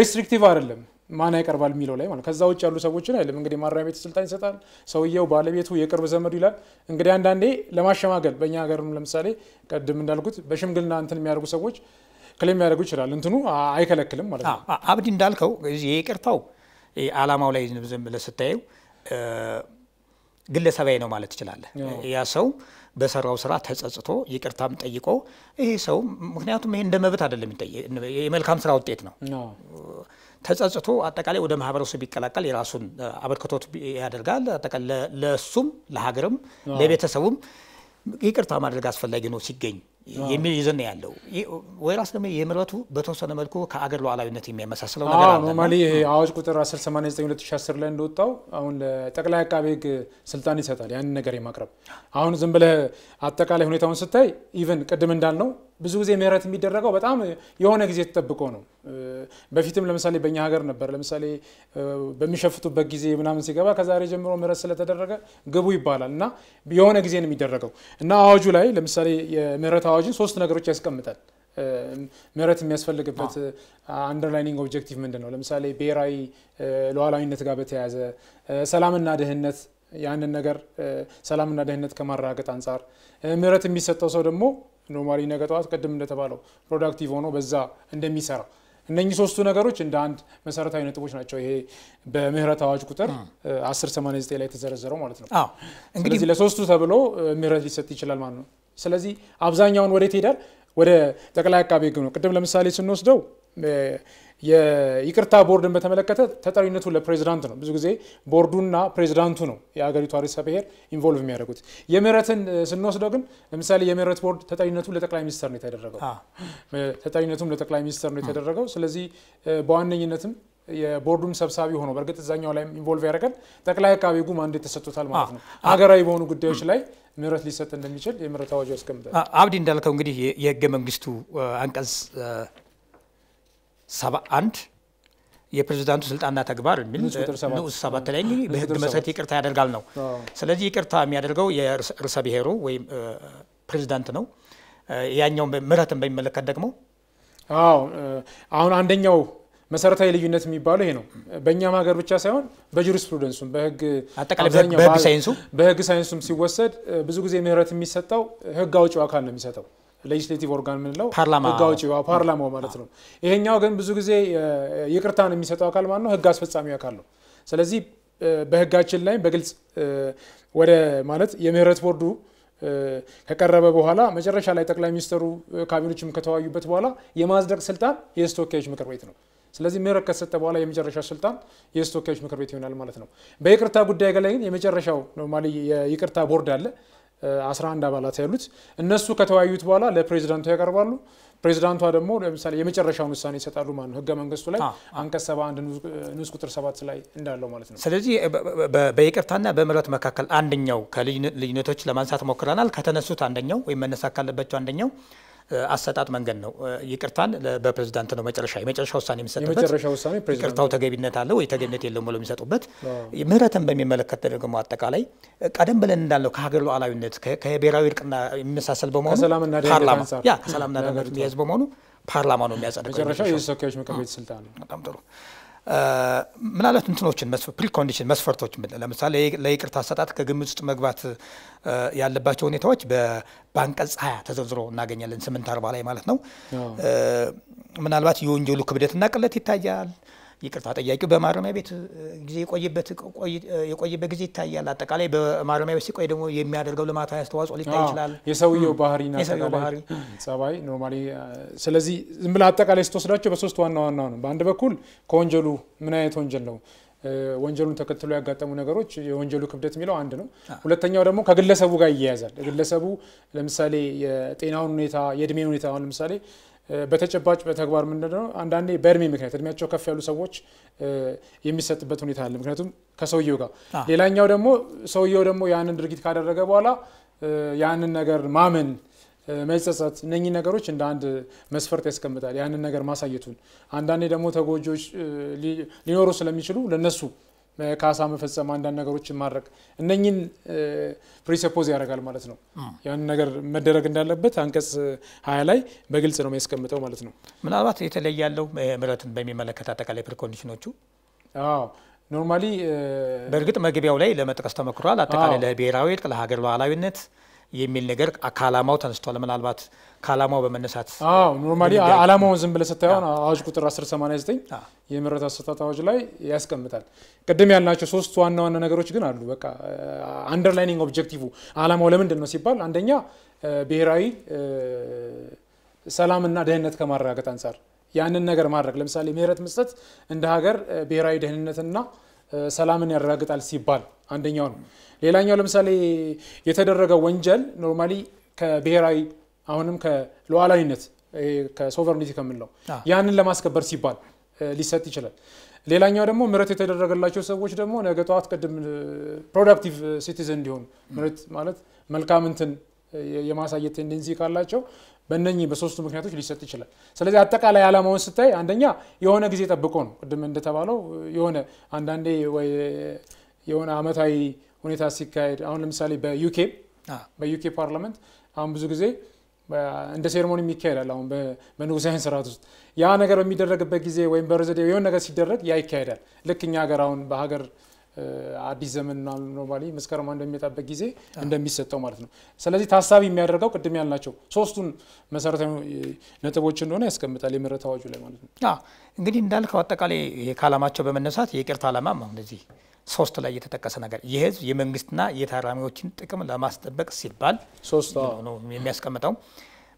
B: restrictive አይደለም ማን ያቀርባል የሚለው ላይ ማለት ከዛ ውጭ ያሉ ሰዎችን አይደለም እንግዲህ ማረሚያ ቤት ስልጣን ይሰጣል። ሰውየው ባለቤቱ የቅርብ ዘመዱ ይላል። እንግዲህ አንዳንዴ ለማሸማገል በእኛ ሀገርም ለምሳሌ ቀድም እንዳልኩት በሽምግልና እንትን የሚያደርጉ ሰዎች ክሌም የሚያደርጉ ይችላል። እንትኑ አይከለክልም ማለት ነው።
A: አብዲ እንዳልከው የይቅርታው ዓላማው ላይ ዝም ብለህ ስታየው ግለሰባዊ ነው ማለት ትችላለህ። ያ ሰው በሰራው ስራ ተጸጽቶ ይቅርታም ጠይቆ ይሄ ሰው ምክንያቱም ይሄ እንደ መብት አይደለም የመልካም ስራ ውጤት ነው ተጸጽቶ አጠቃላይ ወደ ማህበረሰቡ ቢቀላቀል የራሱን አበርክቶት ያደርጋል። አጠቃላይ ለእሱም ለሀገርም ለቤተሰቡም ይቅርታ ማድረግ አስፈላጊ ነው ሲገኝ የሚል ይዘት ያለው። ወይራስ ደግሞ የምህረቱ በተወሰነ መልኩ ከአገር ሉዓላዊነት የሚያመሳስለው ነገር አለ።
B: normally አዋጅ ቁጥር 1089/2010 ላይ እንደወጣው አሁን ለጠቅላይ አቃቤ ሕግ ስልጣን ይሰጣል ያንን ነገር የማቅረብ አሁን ዝም ብለህ አጠቃላይ ሁኔታውን ስታይ even ቅድም እንዳልነው ብዙ ጊዜ ምህረት የሚደረገው በጣም የሆነ ጊዜ ተጠብቆ ነው። በፊትም ለምሳሌ በእኛ ሀገር ነበር። ለምሳሌ በሚሸፍቱበት ጊዜ ምናምን ሲገባ ከዛሬ ጀምሮ ምህረት ስለተደረገ ግቡ ይባላል እና የሆነ ጊዜ ነው የሚደረገው እና አዋጁ ላይ ለምሳሌ የምህረት አዋጅን ሶስት ነገሮች ያስቀምጣል። ምህረት የሚያስፈልግበት underlining objective ምንድን ነው? ለምሳሌ ብሔራዊ ሉዓላዊነት ጋር በተያያዘ ሰላምና ደህንነት ያንን ነገር ሰላምና ደህንነት ከማረጋገጥ አንጻር ምህረት የሚሰጠው ሰው ደግሞ normally ነገ ጠዋት ቅድም እንደተባለው productive ሆኖ በዛ እንደሚሰራ እነኚህ ሶስቱ ነገሮች እንደ አንድ መሰረታዊ ነጥቦች ናቸው። ይሄ በምህረት አዋጅ ቁጥር 1089 ላይ የተዘረዘረው ማለት ነው። ስለዚህ ለሶስቱ ተብሎ ምህረት ሊሰጥ ይችላል ማለት ነው። ስለዚህ አብዛኛውን ወዴት ይሄዳል? ወደ ጠቅላይ አቃቤ ሕግ ነው። ቅድም ለምሳሌ ስንወስደው የይቅርታ ቦርድን በተመለከተ ተጠሪነቱ ለፕሬዚዳንት ነው። ብዙ ጊዜ ቦርዱና ፕሬዚዳንቱ ነው የሀገሪቷ ርዕሰ ብሔር involve የሚያደርጉት። የምህረትን ስንወስደው ግን ለምሳሌ የምህረት ቦርድ ተጠሪነቱ ለጠቅላይ ሚኒስተር ነው የተደረገው። ተጠሪነቱም ለጠቅላይ ሚኒስተር ነው የተደረገው። ስለዚህ በዋነኝነትም የቦርዱም ሰብሳቢ ሆኖ በእርግጥ እዛኛው ላይ involve ያደርጋል። ጠቅላይ አቃቤ ሕጉ mandate ተሰጥቶታል ማለት ነው። ሀገራዊ በሆኑ ጉዳዮች ላይ ምህረት ሊሰጥ እንደሚችል የምህረት አዋጁ ያስቀምጣል።
A: አብዲ እንዳልከው እንግዲህ የህገ መንግስቱ አንቀጽ ሰባ አንድ የፕሬዚዳንቱ ስልጣንና ተግባር የሚል ንዑስ ሰባት ላይ እንግዲህ በህግ መሰረት ይቅርታ ያደርጋል ነው። ስለዚህ ይቅርታ የሚያደርገው የርዕሰ ብሔሩ ወይም ፕሬዚዳንት ነው። ያኛው ምህረትን በሚመለከት ደግሞ
B: አዎ አሁን አንደኛው መሰረታዊ ልዩነት የሚባለው ይሄ ነው። በእኛም ሀገር ብቻ ሳይሆን በ jurisprudence ኡም በህግ
A: አጠቃላይ በህግ ሳይንሱ
B: በህግ ሳይንሱም ሲወሰድ ብዙ ብዙ ጊዜ ምህረት የሚሰጠው ህግ አውጪው አካል ነው የሚሰጠው legislative organ የምንለው ህግ አውጪው ፓርላማው ማለት ነው። ይሄኛው ግን ብዙ ጊዜ ይቅርታን የሚሰጠው አካል ማለት ነው ህግ አስፈጻሚ አካል ነው። ስለዚህ በህጋችን ላይ በግልጽ ወደ ማለት የምህረት ቦርዱ ከቀረበ በኋላ መጨረሻ ላይ ጠቅላይ ሚኒስትሩ ካቢኖችም ከተወያዩበት በኋላ የማጽደቅ ስልጣን የህዝብ ተወካዮች ምክር ቤት ነው። ስለዚህ ምህረት ከተሰጠ በኋላ የመጨረሻ ስልጣን የህዝብ ተወካዮች ምክር ቤት ይሆናል ማለት ነው። በይቅርታ ጉዳይ ላይ ግን የመጨረሻው normally የይቅርታ ቦርድ አለ 11 አባላት ያሉት እነሱ ከተወያዩት በኋላ ለፕሬዚዳንቱ ያቀርባሉ። ፕሬዚዳንቷ ደግሞ ለምሳሌ የመጨረሻውን ውሳኔ ይሰጣሉ ማለት ነው። ህገ መንግስቱ ላይ አንቀጽ 71 ንዑስ ቁጥር 7 ላይ እንዳለው ማለት ነው።
A: ስለዚህ በይቅርታና በምህረት መካከል አንደኛው ከልዩነቶች ለማንሳት ሞክረናል። ከተነሱት አንደኛው ወይም መነሳት ካለባቸው አንደኛው አሰጣጥ መንገድ ነው። ይቅርታን በፕሬዚዳንት ነው መጨረሻ የመጨረሻ ውሳኔ የሚሰጥበት። ይቅርታው ተገቢነት አለ ወይ ተገቢነት የለውም ብሎ የሚሰጡበት። ምህረትን በሚመለከት ደግሞ አጠቃላይ ቀደም ብለን እንዳለው ከሀገር ሉዓላዊነት ከብሔራዊ እርቅና የሚመሳሰል በመሆኑ ፓርላማ ያ ከሰላምና ደህንነት የሚያዝ በመሆኑ ፓርላማ ነው የሚያጸድቀው።
B: መጨረሻው የህዝብ ተወካዮች ምክር ቤት ስልጣን ነው።
A: በጣም ጥሩ። ምናልባት እንትኖችን precondition መስፈርቶች ለምሳሌ ለይቅርታ አሰጣጥ ከግምት ውስጥ መግባት ያለባቸው ሁኔታዎች በአንቀጽ ሀያ ተዘርዝሮ እናገኛለን። ስምንት አርባ ላይ ማለት ነው። ምናልባት የወንጀሉ ክብደትና ቅለት ይታያል። ይቅርታ ጠያቂው በማረሚያ ቤት ጊዜ የቆየበት ጊዜ ይታያል። አጠቃላይ በማረሚያ ቤት ሲቆይ ደግሞ የሚያደርገው ልማታዊ አስተዋጽኦ ሊታይ ይችላል።
B: የሰውየው ባህሪና
A: ባህሪ
B: ጸባይ normally። ስለዚህ ዝም ብለህ አጠቃላይ ስትወስዳቸው በሶስት ዋና ዋና ነው። በአንድ በኩል ከወንጀሉ ምን አይነት ወንጀል ነው ወንጀሉን ተከትሎ ያጋጠሙ ነገሮች የወንጀሉ ክብደት የሚለው አንድ ነው። ሁለተኛው ደግሞ ከግለሰቡ ጋር ይያያዛል። ግለሰቡ ለምሳሌ የጤናውን ሁኔታ፣ የእድሜን ሁኔታ አሁን ለምሳሌ በተጨባጭ በተግባር ምንድን ነው አንዳንዴ በእድሜ ምክንያት እድሜያቸው ከፍ ያሉ ሰዎች የሚሰጥበት ሁኔታ አለ። ምክንያቱም ከሰውየው ጋር ሌላኛው ደግሞ ሰውየው ደግሞ ያንን ድርጊት ካደረገ በኋላ ያንን ነገር ማመን መጸጸት እነኚህ ነገሮች እንደ አንድ መስፈርት ያስቀምጣል። ያንን ነገር ማሳየቱን አንዳንዴ ደግሞ ተጎጂዎች ሊኖሩ ስለሚችሉ ለነሱ ካሳ መፈጸም አንዳንድ ነገሮችን ማድረግ እነኝን presuppose ያደርጋል ማለት ነው። ያንን ነገር መደረግ እንዳለበት አንቀጽ ሀያ ላይ በግልጽ ነው የሚያስቀምጠው ማለት ነው።
A: ምናልባት የተለየ ያለው ምህረትን በሚመለከት አጠቃላይ precondition ኦቹ
B: አዎ normally
A: በእርግጥ መግቢያው ላይ ለመጥቀስ ተሞክሯል። አጠቃላይ ለብሔራዊ እርቅ፣ ለሀገር ሉዓላዊነት የሚል ነገር ከዓላማው ተነስቷል። ምናልባት ከዓላማው በመነሳት
B: አዎ normally ዓላማውን ዝም ብለህ ስታየውን አዋጅ ቁጥር 1089 የምህረት አሰጣጥ አዋጅ ላይ ያስቀምጣል። ቅድም ያልናቸው ሶስት ዋና ዋና ነገሮች ግን አሉ። በቃ underlining objective ዓላማው ለምንድን ነው ሲባል አንደኛ ብሔራዊ ሰላምና ደህንነት ከማረጋገጥ አንጻር ያንን ነገር ማድረግ ለምሳሌ ምህረት መስጠት እንደ ሀገር ብሔራዊ ደህንነትና ሰላምን ያረጋግጣል ሲባል አንደኛው ነው። ሌላኛው ለምሳሌ የተደረገው ወንጀል normally ከብሔራዊ አሁንም ከሉዓላዊነት ከ sovereignty ከምንለው ያንን ለማስከበር ሲባል ሊሰጥ ይችላል። ሌላኛው ደግሞ ምህረት የተደረገላቸው ሰዎች ደግሞ ነገ ጠዋት ቅድም productive citizen እንዲሆኑ ምህረት ማለት መልካም እንትን የማሳየት tendency ካላቸው በእነኚህ በሶስቱ ምክንያቶች ሊሰጥ ይችላል። ስለዚህ አጠቃላይ ዓላማውን ስታይ አንደኛ የሆነ ጊዜ ጠብቆ ነው ቅድም እንደተባለው የሆነ አንዳንዴ ወይ የሆነ አመታዊ ሁኔታ ሲካሄድ አሁን ለምሳሌ በዩኬ በዩኬ ፓርላመንት አሁን ብዙ ጊዜ እንደ ceremony ይካሄዳል። አሁን በንጉሳውያን ስርዓት ውስጥ ያ ነገር በሚደረግበት ጊዜ ወይም በርዝዴ የሆነ ነገር ሲደረግ ያ ይካሄዳል። ልክ እኛ ሀገር አሁን በሀገር አዲስ ዘመን normally መስከረም እንደሚመጣበት ጊዜ እንደሚሰጠው ማለት ነው። ስለዚህ ታሳቢ የሚያደርገው ቅድም ያልናቸው ሶስቱን መሰረታዊ ነጥቦች እንደሆነ ያስቀምጣል የምህረት አዋጁ ላይ ማለት ነው።
A: እንግዲህ እንዳልከው አጠቃላይ ከዓላማቸው በመነሳት የይቅርታ ዓላማ እንደዚህ ሶስት ላይ የተጠቀሰ ነገር የህዝብ የመንግስትና የታራሚዎችን ጥቅም ለማስጠበቅ ሲባል
B: ሶስት
A: ነው የሚያስቀምጠው።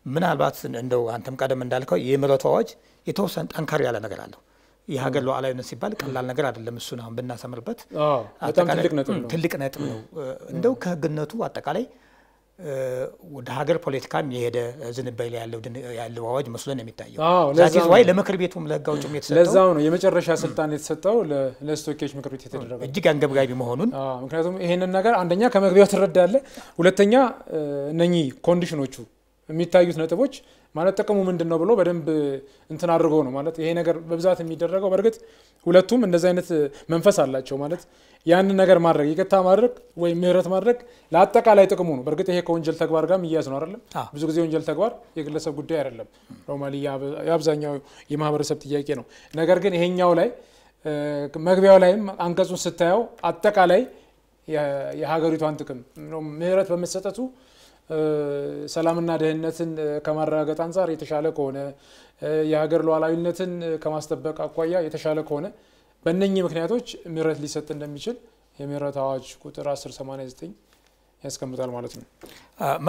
A: ምናልባት እንደው አንተም ቀደም እንዳልከው የምህረቱ አዋጅ የተወሰነ ጠንከር ያለ ነገር አለው። የሀገር ሉዓላዊነት ሲባል ቀላል ነገር አይደለም። እሱን አሁን ብናሰምርበት
B: ትልቅ ነጥብ ነው።
A: እንደው ከህግነቱ አጠቃላይ ወደ ሀገር ፖለቲካም የሄደ ዝንባሌ ያለው ያለው አዋጅ መስሎ ነው የሚታየው። ዋይ ለምክር ቤቱም ለህግ አውጭም የተሰጠው
B: ለዛው ነው የመጨረሻ ስልጣን የተሰጠው ለ- ለተወካዮች ምክር ቤት የተደረገው።
A: እጅግ አንገብጋቢ መሆኑን
B: ምክንያቱም ይሄንን ነገር አንደኛ ከመግቢያው ትረዳለህ፣ ሁለተኛ እነኚህ condition ኦቹ የሚታዩት ነጥቦች ማለት ጥቅሙ ምንድን ነው ብሎ በደንብ እንትን አድርጎ ነው ማለት ይሄ ነገር በብዛት የሚደረገው። በእርግጥ ሁለቱም እንደዚህ አይነት መንፈስ አላቸው ማለት ያንን ነገር ማድረግ ይቅርታ ማድረግ ወይም ምህረት ማድረግ ለአጠቃላይ ጥቅሙ ነው። በእርግጥ ይሄ ከወንጀል ተግባር ጋር የሚያዝ ነው አይደለም። ብዙ ጊዜ ወንጀል ተግባር የግለሰብ ጉዳይ አይደለም፣ normally የአብዛኛው የማህበረሰብ ጥያቄ ነው። ነገር ግን ይሄኛው ላይ መግቢያው ላይም አንቀጹን ስታየው አጠቃላይ የሀገሪቷን ጥቅም ምህረት በመሰጠቱ ሰላምና ደህንነትን ከማረጋገጥ አንጻር የተሻለ ከሆነ የሀገር ሉዓላዊነትን ከማስጠበቅ አኳያ የተሻለ ከሆነ በእነኚህ ምክንያቶች ምህረት ሊሰጥ እንደሚችል የምህረት አዋጅ ቁጥር 1089 ያስቀምጣል ማለት ነው።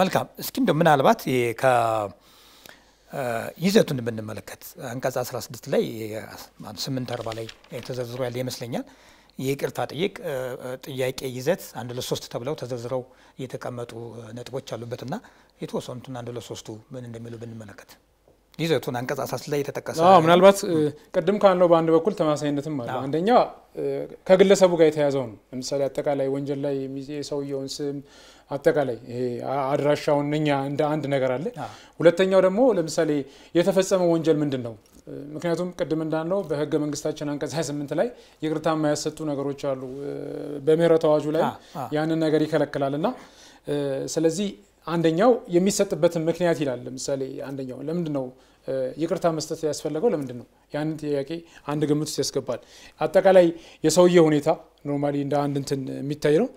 A: መልካም እስኪ እንደው ምናልባት ይዘቱን ብንመለከት አንቀጽ 16 ላይ ስምንት አርባ ላይ ተዘርዝሮ ያለ ይመስለኛል የይቅርታ ጥይቅ ጥያቄ ይዘት አንድ ለሶስት ተብለው ተዘርዝረው የተቀመጡ ነጥቦች አሉበትና የተወሰኑትን አንድ ለሶስቱ ምን እንደሚሉ ብንመለከት ይዘቱን አንቀጽ 16 ላይ የተጠቀሰ
B: ምናልባት ቅድም ካለው በአንድ በኩል ተመሳሳይነትም አለ። አንደኛ ከግለሰቡ ጋር የተያዘው ነው። ለምሳሌ አጠቃላይ ወንጀል ላይ የሰውየውን ስም አጠቃላይ አድራሻውን እኛ እንደ አንድ ነገር አለ። ሁለተኛው ደግሞ ለምሳሌ የተፈጸመው ወንጀል ምንድን ነው? ምክንያቱም ቅድም እንዳልነው በህገ መንግስታችን አንቀጽ 28 ላይ ይቅርታ የማያሰጡ ነገሮች አሉ። በምህረት አዋጁ ላይ ያንን ነገር ይከለክላል እና ስለዚህ አንደኛው የሚሰጥበትን ምክንያት ይላል። ለምሳሌ አንደኛው ለምንድን ነው ይቅርታ መስጠት ያስፈለገው ለምንድን ነው? ያንን ጥያቄ አንድ ግምት ውስጥ ያስገባል። አጠቃላይ የሰውየ ሁኔታ ኖርማሊ እንደ አንድ እንትን የሚታይ ነው።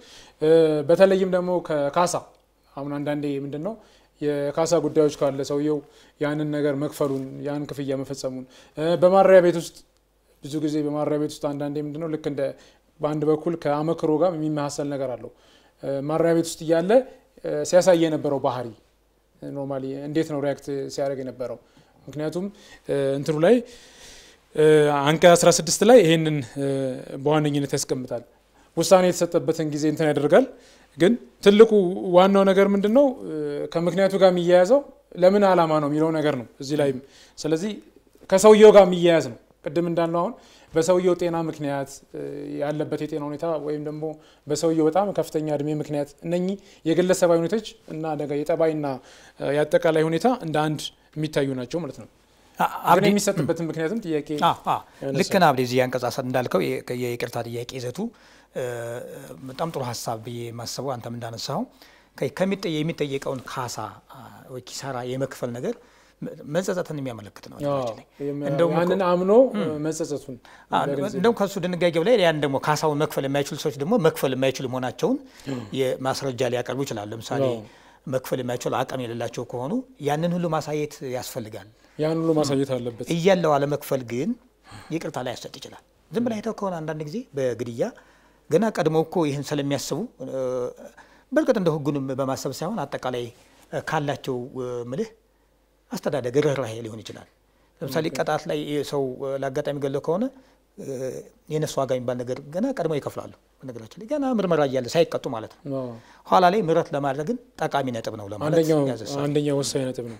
B: በተለይም ደግሞ ከካሳ አሁን አንዳንዴ ምንድን ነው የካሳ ጉዳዮች ካለ ሰውየው ያንን ነገር መክፈሉን ያን ክፍያ መፈጸሙን እ፣ በማረሚያ ቤት ውስጥ ብዙ ጊዜ በማረሚያ ቤት ውስጥ አንዳንዴ ምንድን ነው ልክ እንደ በአንድ በኩል ከአመክሮ ጋር የሚመሳሰል ነገር አለው። ማረሚያ ቤት ውስጥ እያለ ሲያሳይ የነበረው ባህሪ normally እንዴት ነው react ሲያደርግ የነበረው? ምክንያቱም እንትኑ ላይ አንቀጽ 16 ላይ ይሄንን በዋነኝነት ያስቀምጣል። ውሳኔ የተሰጠበትን ጊዜ እንትን ያደርጋል። ግን ትልቁ ዋናው ነገር ምንድን ነው ከምክንያቱ ጋር የሚያያዘው ለምን ዓላማ ነው የሚለው ነገር ነው እዚህ ላይም። ስለዚህ ከሰውየው ጋር የሚያያዝ ነው። ቅድም እንዳልነው አሁን በሰውየው ጤና ምክንያት ያለበት የጤና ሁኔታ ወይም ደግሞ በሰውየው በጣም ከፍተኛ እድሜ ምክንያት እነኚህ የግለሰባዊ ሁኔታዎች እና የጠባይና የአጠቃላይ ሁኔታ እንደ አንድ የሚታዩ ናቸው ማለት ነው። የሚሰጥበትን ምክንያትም ጥያቄ
A: ልክ ነህ አብዲ። እዚህ አንቀጽ እንዳልከው የይቅርታ ጥያቄ ይዘቱ በጣም ጥሩ ሀሳብ ብዬ የማስበው አንተም እንዳነሳው የሚጠየቀውን ካሳ ወይ ኪሳራ የመክፈል ነገር መጸጸትን የሚያመለክት ነው።
B: ያንን አምኖ መጸጸቱን
A: እንደውም ከሱ ድንጋጌው ላይ ያን ደግሞ ካሳውን መክፈል የማይችሉ ሰዎች ደግሞ መክፈል የማይችሉ መሆናቸውን የማስረጃ ሊያቀርቡ ይችላሉ። ለምሳሌ መክፈል የማይችሉ አቅም የሌላቸው ከሆኑ ያንን ሁሉ ማሳየት ያስፈልጋል።
B: ያን ሁሉ ማሳየት አለበት።
A: እያለው አለመክፈል ግን ይቅርታ ላይ ያሰጥ ይችላል። ዝም ብላ አይተው ከሆነ አንዳንድ ጊዜ በግድያ ገና ቀድሞ እኮ ይህን ስለሚያስቡ በእርግጥ እንደ ሕጉንም በማሰብ ሳይሆን አጠቃላይ ካላቸው ምልህ አስተዳደግ ርኅራሄ ሊሆን ይችላል። ለምሳሌ ቀጣት ላይ ሰው ለአጋጣሚ ገለው ከሆነ የነሱ ዋጋ የሚባል ነገር ገና ቀድመው ይከፍላሉ። በነገራችን ላይ ገና ምርመራ እያለ ሳይቀጡ ማለት ነው። ኋላ ላይ ምህረት ለማድረግን ጠቃሚ ነጥብ ነው ለማለት
B: አንደኛው ወሳኝ ነጥብ ነው።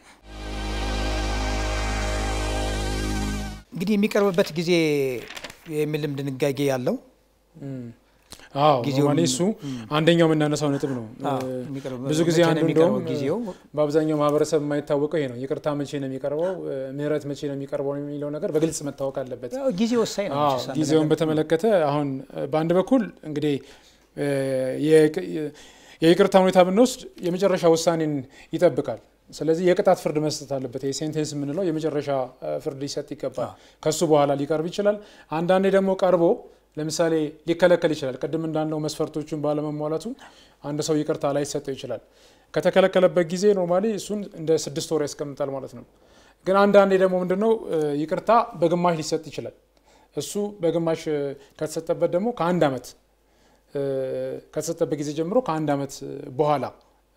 A: እንግዲህ የሚቀርብበት ጊዜ የሚልም ድንጋጌ ያለው
B: እሱ አንደኛው የምናነሳው ነጥብ ነው። ብዙ ጊዜ አንዱ እንደውም? በአብዛኛው ማህበረሰብ የማይታወቀው ይሄ ነው። ይቅርታ መቼ ነው የሚቀርበው፣ ምህረት መቼ ነው የሚቀርበው የሚለው ነገር በግልጽ መታወቅ አለበት።
A: ጊዜ ወሳኝ ነው።
B: ጊዜውን በተመለከተ አሁን በአንድ በኩል እንግዲህ የይቅርታ ሁኔታ ብንወስድ የመጨረሻ ውሳኔን ይጠብቃል። ስለዚህ የቅጣት ፍርድ መስጠት አለበት። sentence የምንለው የመጨረሻ ፍርድ ሊሰጥ ይገባል። ከሱ በኋላ ሊቀርብ ይችላል። አንዳንዴ ደግሞ ቀርቦ ለምሳሌ ሊከለከል ይችላል። ቅድም እንዳልነው መስፈርቶቹን ባለመሟላቱ አንድ ሰው ይቅርታ ላይሰጠው ይችላል። ከተከለከለበት ጊዜ normally እሱን እንደ ስድስት ወር ያስቀምጣል ማለት ነው። ግን አንዳንዴ ደግሞ ምንድነው ይቅርታ በግማሽ ሊሰጥ ይችላል። እሱ በግማሽ ከተሰጠበት ደግሞ ከአንድ ዓመት ከተሰጠበት ጊዜ ጀምሮ ከአንድ ዓመት በኋላ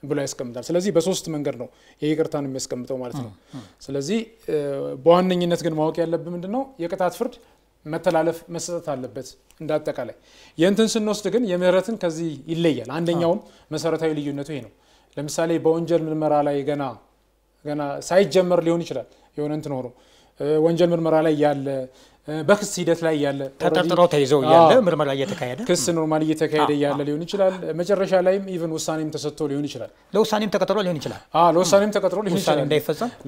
B: ብሎ ያስቀምጣል። ስለዚህ በሶስት መንገድ ነው የይቅርታን የሚያስቀምጠው ማለት ነው። ስለዚህ በዋነኝነት ግን ማወቅ ያለብን ምንድን ነው የቅጣት ፍርድ መተላለፍ መሰጠት አለበት። እንደ አጠቃላይ የእንትን ስንወስድ ግን የምህረትን ከዚህ ይለያል። አንደኛውም መሰረታዊ ልዩነቱ ይሄ ነው። ለምሳሌ በወንጀል ምርመራ ላይ ገና ገና ሳይጀመር ሊሆን ይችላል የሆነ እንትን ሆኖ ወንጀል ምርመራ ላይ ያለ በክስ ሂደት ላይ ያለ
A: ተጠርጥረው ተይዘው እያለ ምርመራ እየተካሄደ
B: ክስ normal እየተካሄደ እያለ ሊሆን ይችላል። መጨረሻ ላይም even ውሳኔም ተሰጥቶ ሊሆን ይችላል።
A: ለውሳኔም ተቀጥሮ ሊሆን ይችላል።
B: ለውሳኔም ተቀጥሮ ሊሆን ይችላል።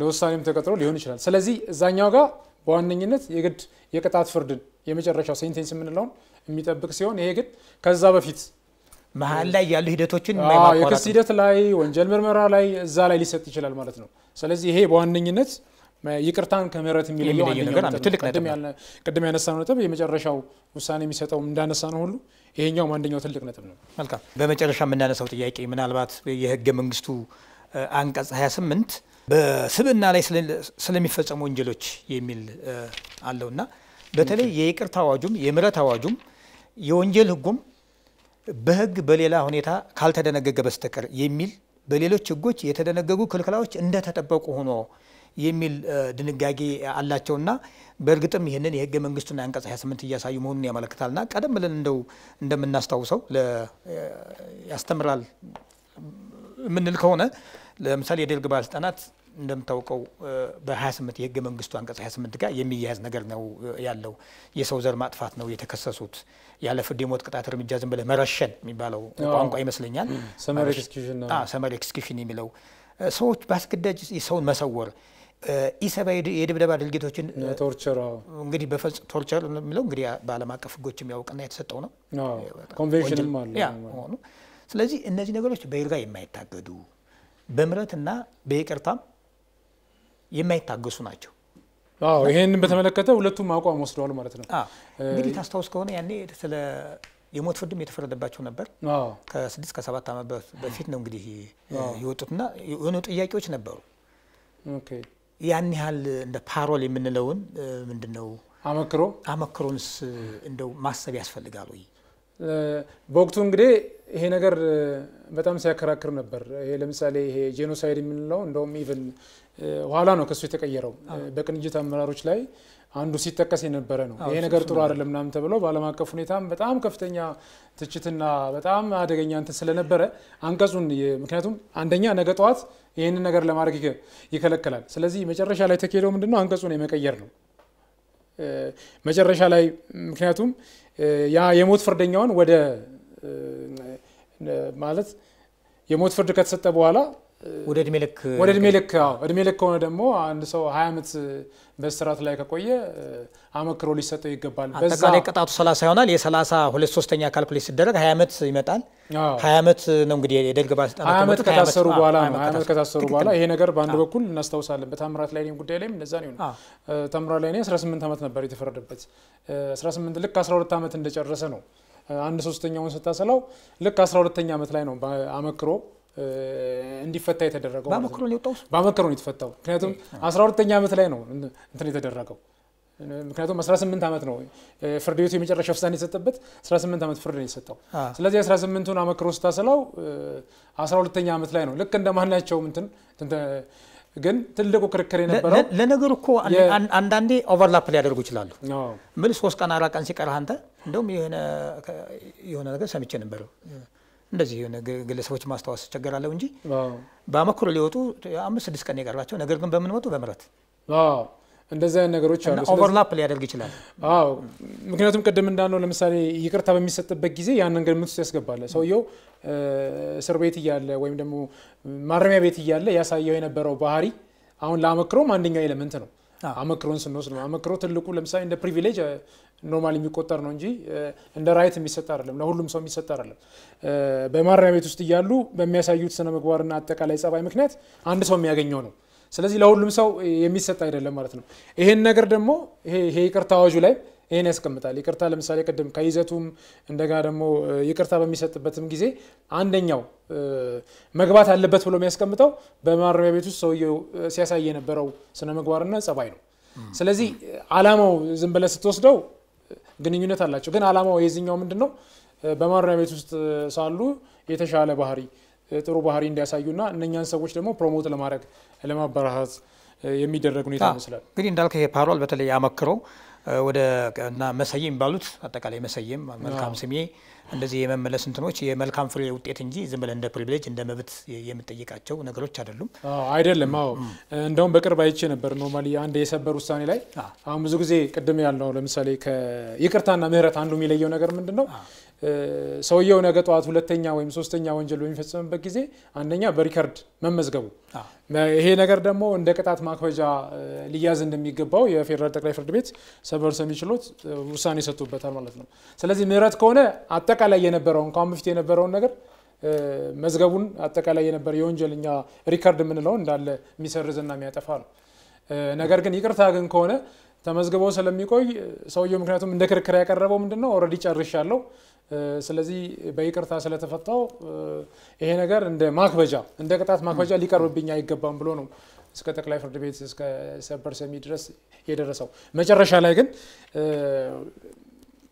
B: ለውሳኔም ተቀጥሮ ሊሆን ይችላል። ስለዚህ እዛኛው ጋር በዋነኝነት የግድ የቅጣት ፍርድን የመጨረሻው sentence የምንለውን የሚጠብቅ ሲሆን ይሄ ግን ከዛ በፊት
A: መሀል ላይ ያሉ ሂደቶችን
B: የክስ ሂደት ላይ ወንጀል ምርመራ ላይ እዛ ላይ ሊሰጥ ይችላል ማለት ነው። ስለዚህ ይሄ በዋነኝነት ይቅርታን ከምህረት የሚለየው ቅድም ያነሳነው ነጥብ የመጨረሻው ውሳኔ የሚሰጠው እንዳነሳ ነው ሁሉ ይሄኛውም አንደኛው ትልቅ ነጥብ ነው።
A: መልካም። በመጨረሻ የምናነሳው ጥያቄ ምናልባት የህገ መንግስቱ አንቀጽ 28 በስብዕና ላይ ስለ- ስለሚፈጸሙ ወንጀሎች የሚል አለውና በተለይ የይቅርታ አዋጁም የምህረት አዋጁም የወንጀል ህጉም በህግ በሌላ ሁኔታ ካልተደነገገ በስተቀር የሚል በሌሎች ህጎች የተደነገጉ ክልክላዎች እንደተጠበቁ ሆኖ የሚል ድንጋጌ አላቸውና በእርግጥም ይህንን የህገ መንግስቱን አንቀጽ 28 እያሳዩ መሆኑን ያመለክታልና ቀደም ብለን እንደው እንደምናስታውሰው ያስተምራል የምንል ከሆነ ለምሳሌ የደርግ ባለስልጣናት እንደምታውቀው እ፣ በ28 የህገ መንግስቱ አንቀጽ 28 ጋር የሚያያዝ ነገር ነው ያለው። የሰው ዘር ማጥፋት ነው የተከሰሱት። ያለ ፍርድ የሞት ቅጣት እርምጃ ዝም ብለህ መረሸን የሚባለው ቋንቋ ይመስለኛል። summary execution የሚለው ሰዎች በአስገዳጅ ሰውን መሰወር። ኢሰብአዊ የድብደባ ድርጊቶችን እንግዲህ በፈጽ torture የሚለው እንግዲህ በዓለም አቀፍ ህጎች የሚያውቅና የተሰጠው ነው።
B: ኮንቬንሽንም አለ
A: ስለዚህ እነዚህ ነገሮች በይርጋ የማይታገዱ በምህረትና በይቅርታም የማይታገዱ ናቸው።
B: አዎ ይሄንን በተመለከተ ሁለቱም አቋም ወስደዋል ማለት ነው።
A: አዎ፣ እንግዲህ ታስታውስ ከሆነ ያኔ ስለ የሞት ፍርድም የተፈረደባቸው ነበር።
B: አዎ
A: ከስድስት ከሰባት ዓመት በፊት ነው እንግዲህ የወጡትና የሆኑ ጥያቄዎች ነበሩ።
B: okay
A: ያን ያህል እንደ parole የምንለውን ምንድን ነው
B: አመክሮ
A: አመክሮንስ እንደው ማሰብ ያስፈልጋል ወይ?
B: በወቅቱ እንግዲህ ይሄ ነገር በጣም ሲያከራክር ነበር። ይሄ ለምሳሌ ይሄ genocide የምንለው እንደውም even ኋላ ነው ከሱ የተቀየረው። በቅንጅት አመራሮች ላይ አንዱ ሲጠቀስ የነበረ ነው። ይሄ ነገር ጥሩ አይደለም ምናምን ተብለው በዓለም አቀፍ ሁኔታም በጣም ከፍተኛ ትችትና በጣም አደገኛ እንትን ስለነበረ አንቀጹን ምክንያቱም አንደኛ ነገ ጠዋት ይህንን ነገር ለማድረግ ይከ- ይከለከላል። ስለዚህ መጨረሻ ላይ ተካሄደው ምንድነው አንቀጹን የመቀየር ነው። መጨረሻ ላይ ምክንያቱም ያ የሞት ፍርደኛውን ወደ ማለት የሞት ፍርድ ከተሰጠ በኋላ
A: ወደ እድሜ ልክ
B: ወደ እድሜ ልክ እድሜ ልክ ከሆነ ደግሞ አንድ ሰው ሀያ ዓመት በስርዓት ላይ ከቆየ አመክሮ ሊሰጠው ይገባል።
A: አጠቃላይ ቅጣቱ 30 ይሆናል። የ30 ሁለት ሶስተኛ ካልኩሌት ሲደረግ 20 ዓመት ይመጣል። 20 ዓመት ነው እንግዲህ የደርግ ባለስልጣናት
B: ሀያ ዓመት
A: የመጡት። 20
B: ከታሰሩ በኋላ
A: 20
B: ነው። ሀያ ዓመት ከታሰሩ በኋላ ይሄ ነገር በአንድ በኩል እናስታውሳለን። በታምራት ላይ ጉዳይ ላይም እንደዛ ነው ታምራት ላይ 18 ዓመት ነበር የተፈረደበት። 18 ልክ 12 ዓመት እንደጨረሰ ነው አንድ ሶስተኛውን ስታሰላው ልክ 12ኛ ዓመት ላይ ነው በአመክሮ እንዲፈታ የተደረገው
A: በአመክሮ ነው
B: የተፈታው። ምክንያቱም 12ኛ ዓመት ላይ ነው እንትን የተደረገው። ምክንያቱም 18 ዓመት ነው ፍርድ ቤቱ የመጨረሻ ውሳኔ የሰጠበት 18 ዓመት ፍርድ ነው የተሰጠው።
A: አዎ።
B: ስለዚህ 18ቱን አመክሮ ስታሰላው 12ኛ ዓመት ላይ ነው ልክ እንደ ማናቸውም እንትን እንትን ግን ትልቁ ክርክር የነበረው
A: ለነገሩ እኮ አንዳንዴ overlap ሊያደርጉ ይችላሉ። ምን ሶስት ቀን አራት ቀን ሲቀርህ አንተ እንደውም የሆነ ነገር ሰምቼ ነበር። እንደዚህ የሆነ ግለሰቦች ማስታወስ እቸገራለሁ እንጂ በአመክሮ ሊወጡ አምስት ስድስት ቀን የቀራቸው ነገር ግን በምን ወጡ? በምህረት
B: አዎ፣ እንደዚህ አይነት ነገሮች አሉ።
A: overlap ሊያደርግ ይችላል።
B: አዎ ምክንያቱም ቅድም እንዳልነው ለምሳሌ ይቅርታ በሚሰጥበት ጊዜ ያንን ግምት ውስጥ ያስገባል። ሰውየው እስር ቤት እያለ ወይም ደግሞ ማረሚያ ቤት እያለ ያሳየው የነበረው ባህሪ አሁን ለአመክሮም አንደኛው element ነው። አመክሮን ስንወስድ ነው። አመክሮ ትልቁ ለምሳሌ እንደ privilege normal የሚቆጠር ነው እንጂ እንደ right የሚሰጥ አይደለም፣ ለሁሉም ሰው የሚሰጥ አይደለም። በማረሚያ ቤት ውስጥ እያሉ በሚያሳዩት ስነ ምግባርና አጠቃላይ ጸባይ ምክንያት አንድ ሰው የሚያገኘው ነው። ስለዚህ ለሁሉም ሰው የሚሰጥ አይደለም ማለት ነው። ይሄን ነገር ደግሞ ይሄ ይቅርታ አዋጁ ላይ ይሄን ያስቀምጣል። ይቅርታ ለምሳሌ ቅድም ከይዘቱም እንደገና ደግሞ ይቅርታ በሚሰጥበትም ጊዜ አንደኛው መግባት አለበት ብሎ የሚያስቀምጠው በማረሚያ ቤት ውስጥ ሰውየው ሲያሳይ የነበረው ስነ ምግባርና ጸባይ ነው። ስለዚህ አላማው ዝም ብለህ ስትወስደው ግንኙነት አላቸው። ግን አላማው የዚህኛው ምንድን ነው? በማረሚያ ቤት ውስጥ ሳሉ የተሻለ ባህሪ ጥሩ ባህሪ እንዲያሳዩና እነኛን ሰዎች ደግሞ promote ለማድረግ ለማበረታት የሚደረግ ሁኔታ ይመስላል።
A: እንግዲህ እንዳልከው ይሄ parole በተለይ አመክሮ ወደ እና መሰየም የሚባሉት አጠቃላይ መሰየም መልካም ስሜ እንደዚህ የመመለስ እንትኖች የመልካም ፍሬ ውጤት እንጂ ዝም ብለህ እንደ privilege እንደ መብት የምጠይቃቸው ነገሮች አይደሉም።
B: አይደለም። አዎ እንደውም በቅርብ አይቼ ነበር። normally አንድ የሰበር ውሳኔ ላይ አሁን ብዙ ጊዜ ቅድም ያልነው ለምሳሌ ከይቅርታና ምህረት አንዱ የሚለየው ነገር ምንድን ነው? ሰውየው ነገ ጠዋት ሁለተኛ ወይም ሶስተኛ ወንጀል በሚፈጽምበት ጊዜ አንደኛ በ record መመዝገቡ፣ ይሄ ነገር ደግሞ እንደ ቅጣት ማክበጃ ሊያዝ እንደሚገባው የፌዴራል ጠቅላይ ፍርድ ቤት ሰበር ሰሚ ችሎት ውሳኔ ሰጥቶበታል ማለት ነው። ስለዚህ ምህረት ከሆነ አጠቃላይ የነበረውን ከአሁን በፊት የነበረውን ነገር መዝገቡን አጠቃላይ የነበረ የወንጀልኛ record የምንለውን እንዳለ የሚሰርዝና የሚያጠፋ ነው። ነገር ግን ይቅርታ ግን ከሆነ ተመዝግበው ስለሚቆይ ሰውየው ምክንያቱም እንደ ክርክር ያቀረበው ምንድን ነው already ጨርሻለሁ ስለዚህ በይቅርታ ስለተፈታው ይሄ ነገር እንደ ማክበጃ እንደ ቅጣት ማክበጃ ሊቀርብብኝ አይገባም ብሎ ነው እስከ ጠቅላይ ፍርድ ቤት እስከ ሰበር ሰሚ ድረስ የደረሰው። መጨረሻ ላይ ግን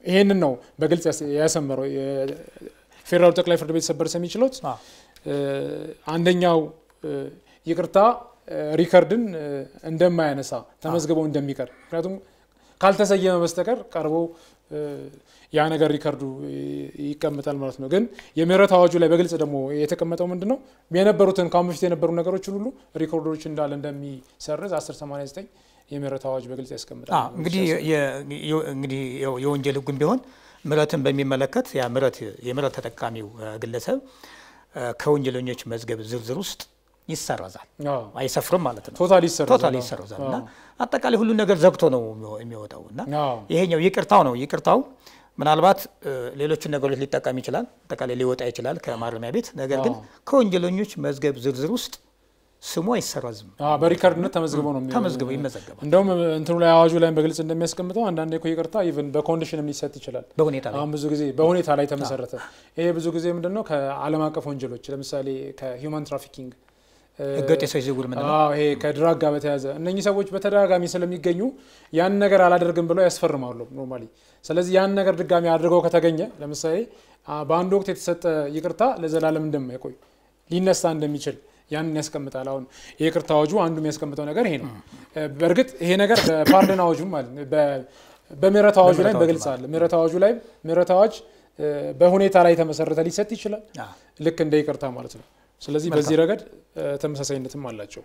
B: ይሄንን ነው በግልጽ ያሰመረው የፌዴራሉ ጠቅላይ ፍርድ ቤት ሰበር ሰሚ ችሎት አንደኛው ይቅርታ record ን እንደማያነሳ ተመዝግበው እንደሚቀር። ምክንያቱም ካልተሰየመ በስተቀር ቀርቦ ያ ነገር record ኡ ይቀመጣል ማለት ነው። ግን የምህረት አዋጁ ላይ በግልጽ ደግሞ የተቀመጠው ምንድን ነው የነበሩትን ከአሁን በፊት የነበሩ ነገሮችን ሁሉ record ኦች እንዳለ እንደሚሰርዝ 1089 የምህረት አዋጅ በግልጽ ያስቀምጣል።
A: እንግዲህ የወንጀል ሕጉም ቢሆን ምህረትን በሚመለከት የምህረት ተጠቃሚው ግለሰብ ከወንጀለኞች መዝገብ ዝርዝር ውስጥ ይሰረዛል፣ አይሰፍርም ማለት ነው።
B: total ይሰረዛል
A: እና አጠቃላይ ሁሉን ነገር ዘግቶ ነው የሚወጣው እና ይሄኛው ይቅርታው ነው። ይቅርታው ምናልባት ሌሎችን ነገሮች ሊጠቀም ይችላል፣ አጠቃላይ ሊወጣ ይችላል ከማረሚያ ቤት። ነገር ግን ከወንጀለኞች መዝገብ ዝርዝር ውስጥ ስሙ አይሰረዝም።
B: በ record ነት ተመዝግበው ነው
A: ተመዝግበው ይመዘገባል።
B: እንደውም እንትኑ ላይ አዋጁ ላይ በግልጽ እንደሚያስቀምጠው አንዳንዴ እኮ ይቅርታ even በ condition ም ሊሰጥ ይችላል።
A: በሁኔታ ላይ
B: አሁን ብዙ ጊዜ በሁኔታ ላይ ተመሰረተ። ይሄ ብዙ ጊዜ ምንድን ነው ከዓለም አቀፍ ወንጀሎች ለምሳሌ ከ human trafficking
A: ህገወጥ የሰዎች ዝውውር ምንድን ነው?
B: ይሄ ከ drug ጋር በተያያዘ እነኚህ ሰዎች በተደጋጋሚ ስለሚገኙ ያን ነገር አላደርግም ብለው ያስፈርማሉ normally። ስለዚህ ያን ነገር ድጋሚ አድርገው ከተገኘ ለምሳሌ በአንድ ወቅት የተሰጠ ይቅርታ ለዘላለም እንደማይቆይ ሊነሳ እንደሚችል ያንን ያስቀምጣል። አሁን የይቅርታ አዋጁ አንዱ የሚያስቀምጠው ነገር ይሄ ነው። በእርግጥ ይሄ ነገር በ pardon አዋጁ ማለት በምህረት አዋጁ ላይ በግልጽ አለ። ምህረት አዋጁ ላይ ምህረት አዋጅ በሁኔታ ላይ የተመሰረተ ሊሰጥ ይችላል፣ ልክ እንደ ይቅርታ ማለት ነው። ስለዚህ በዚህ ረገድ ተመሳሳይነትም አላቸው።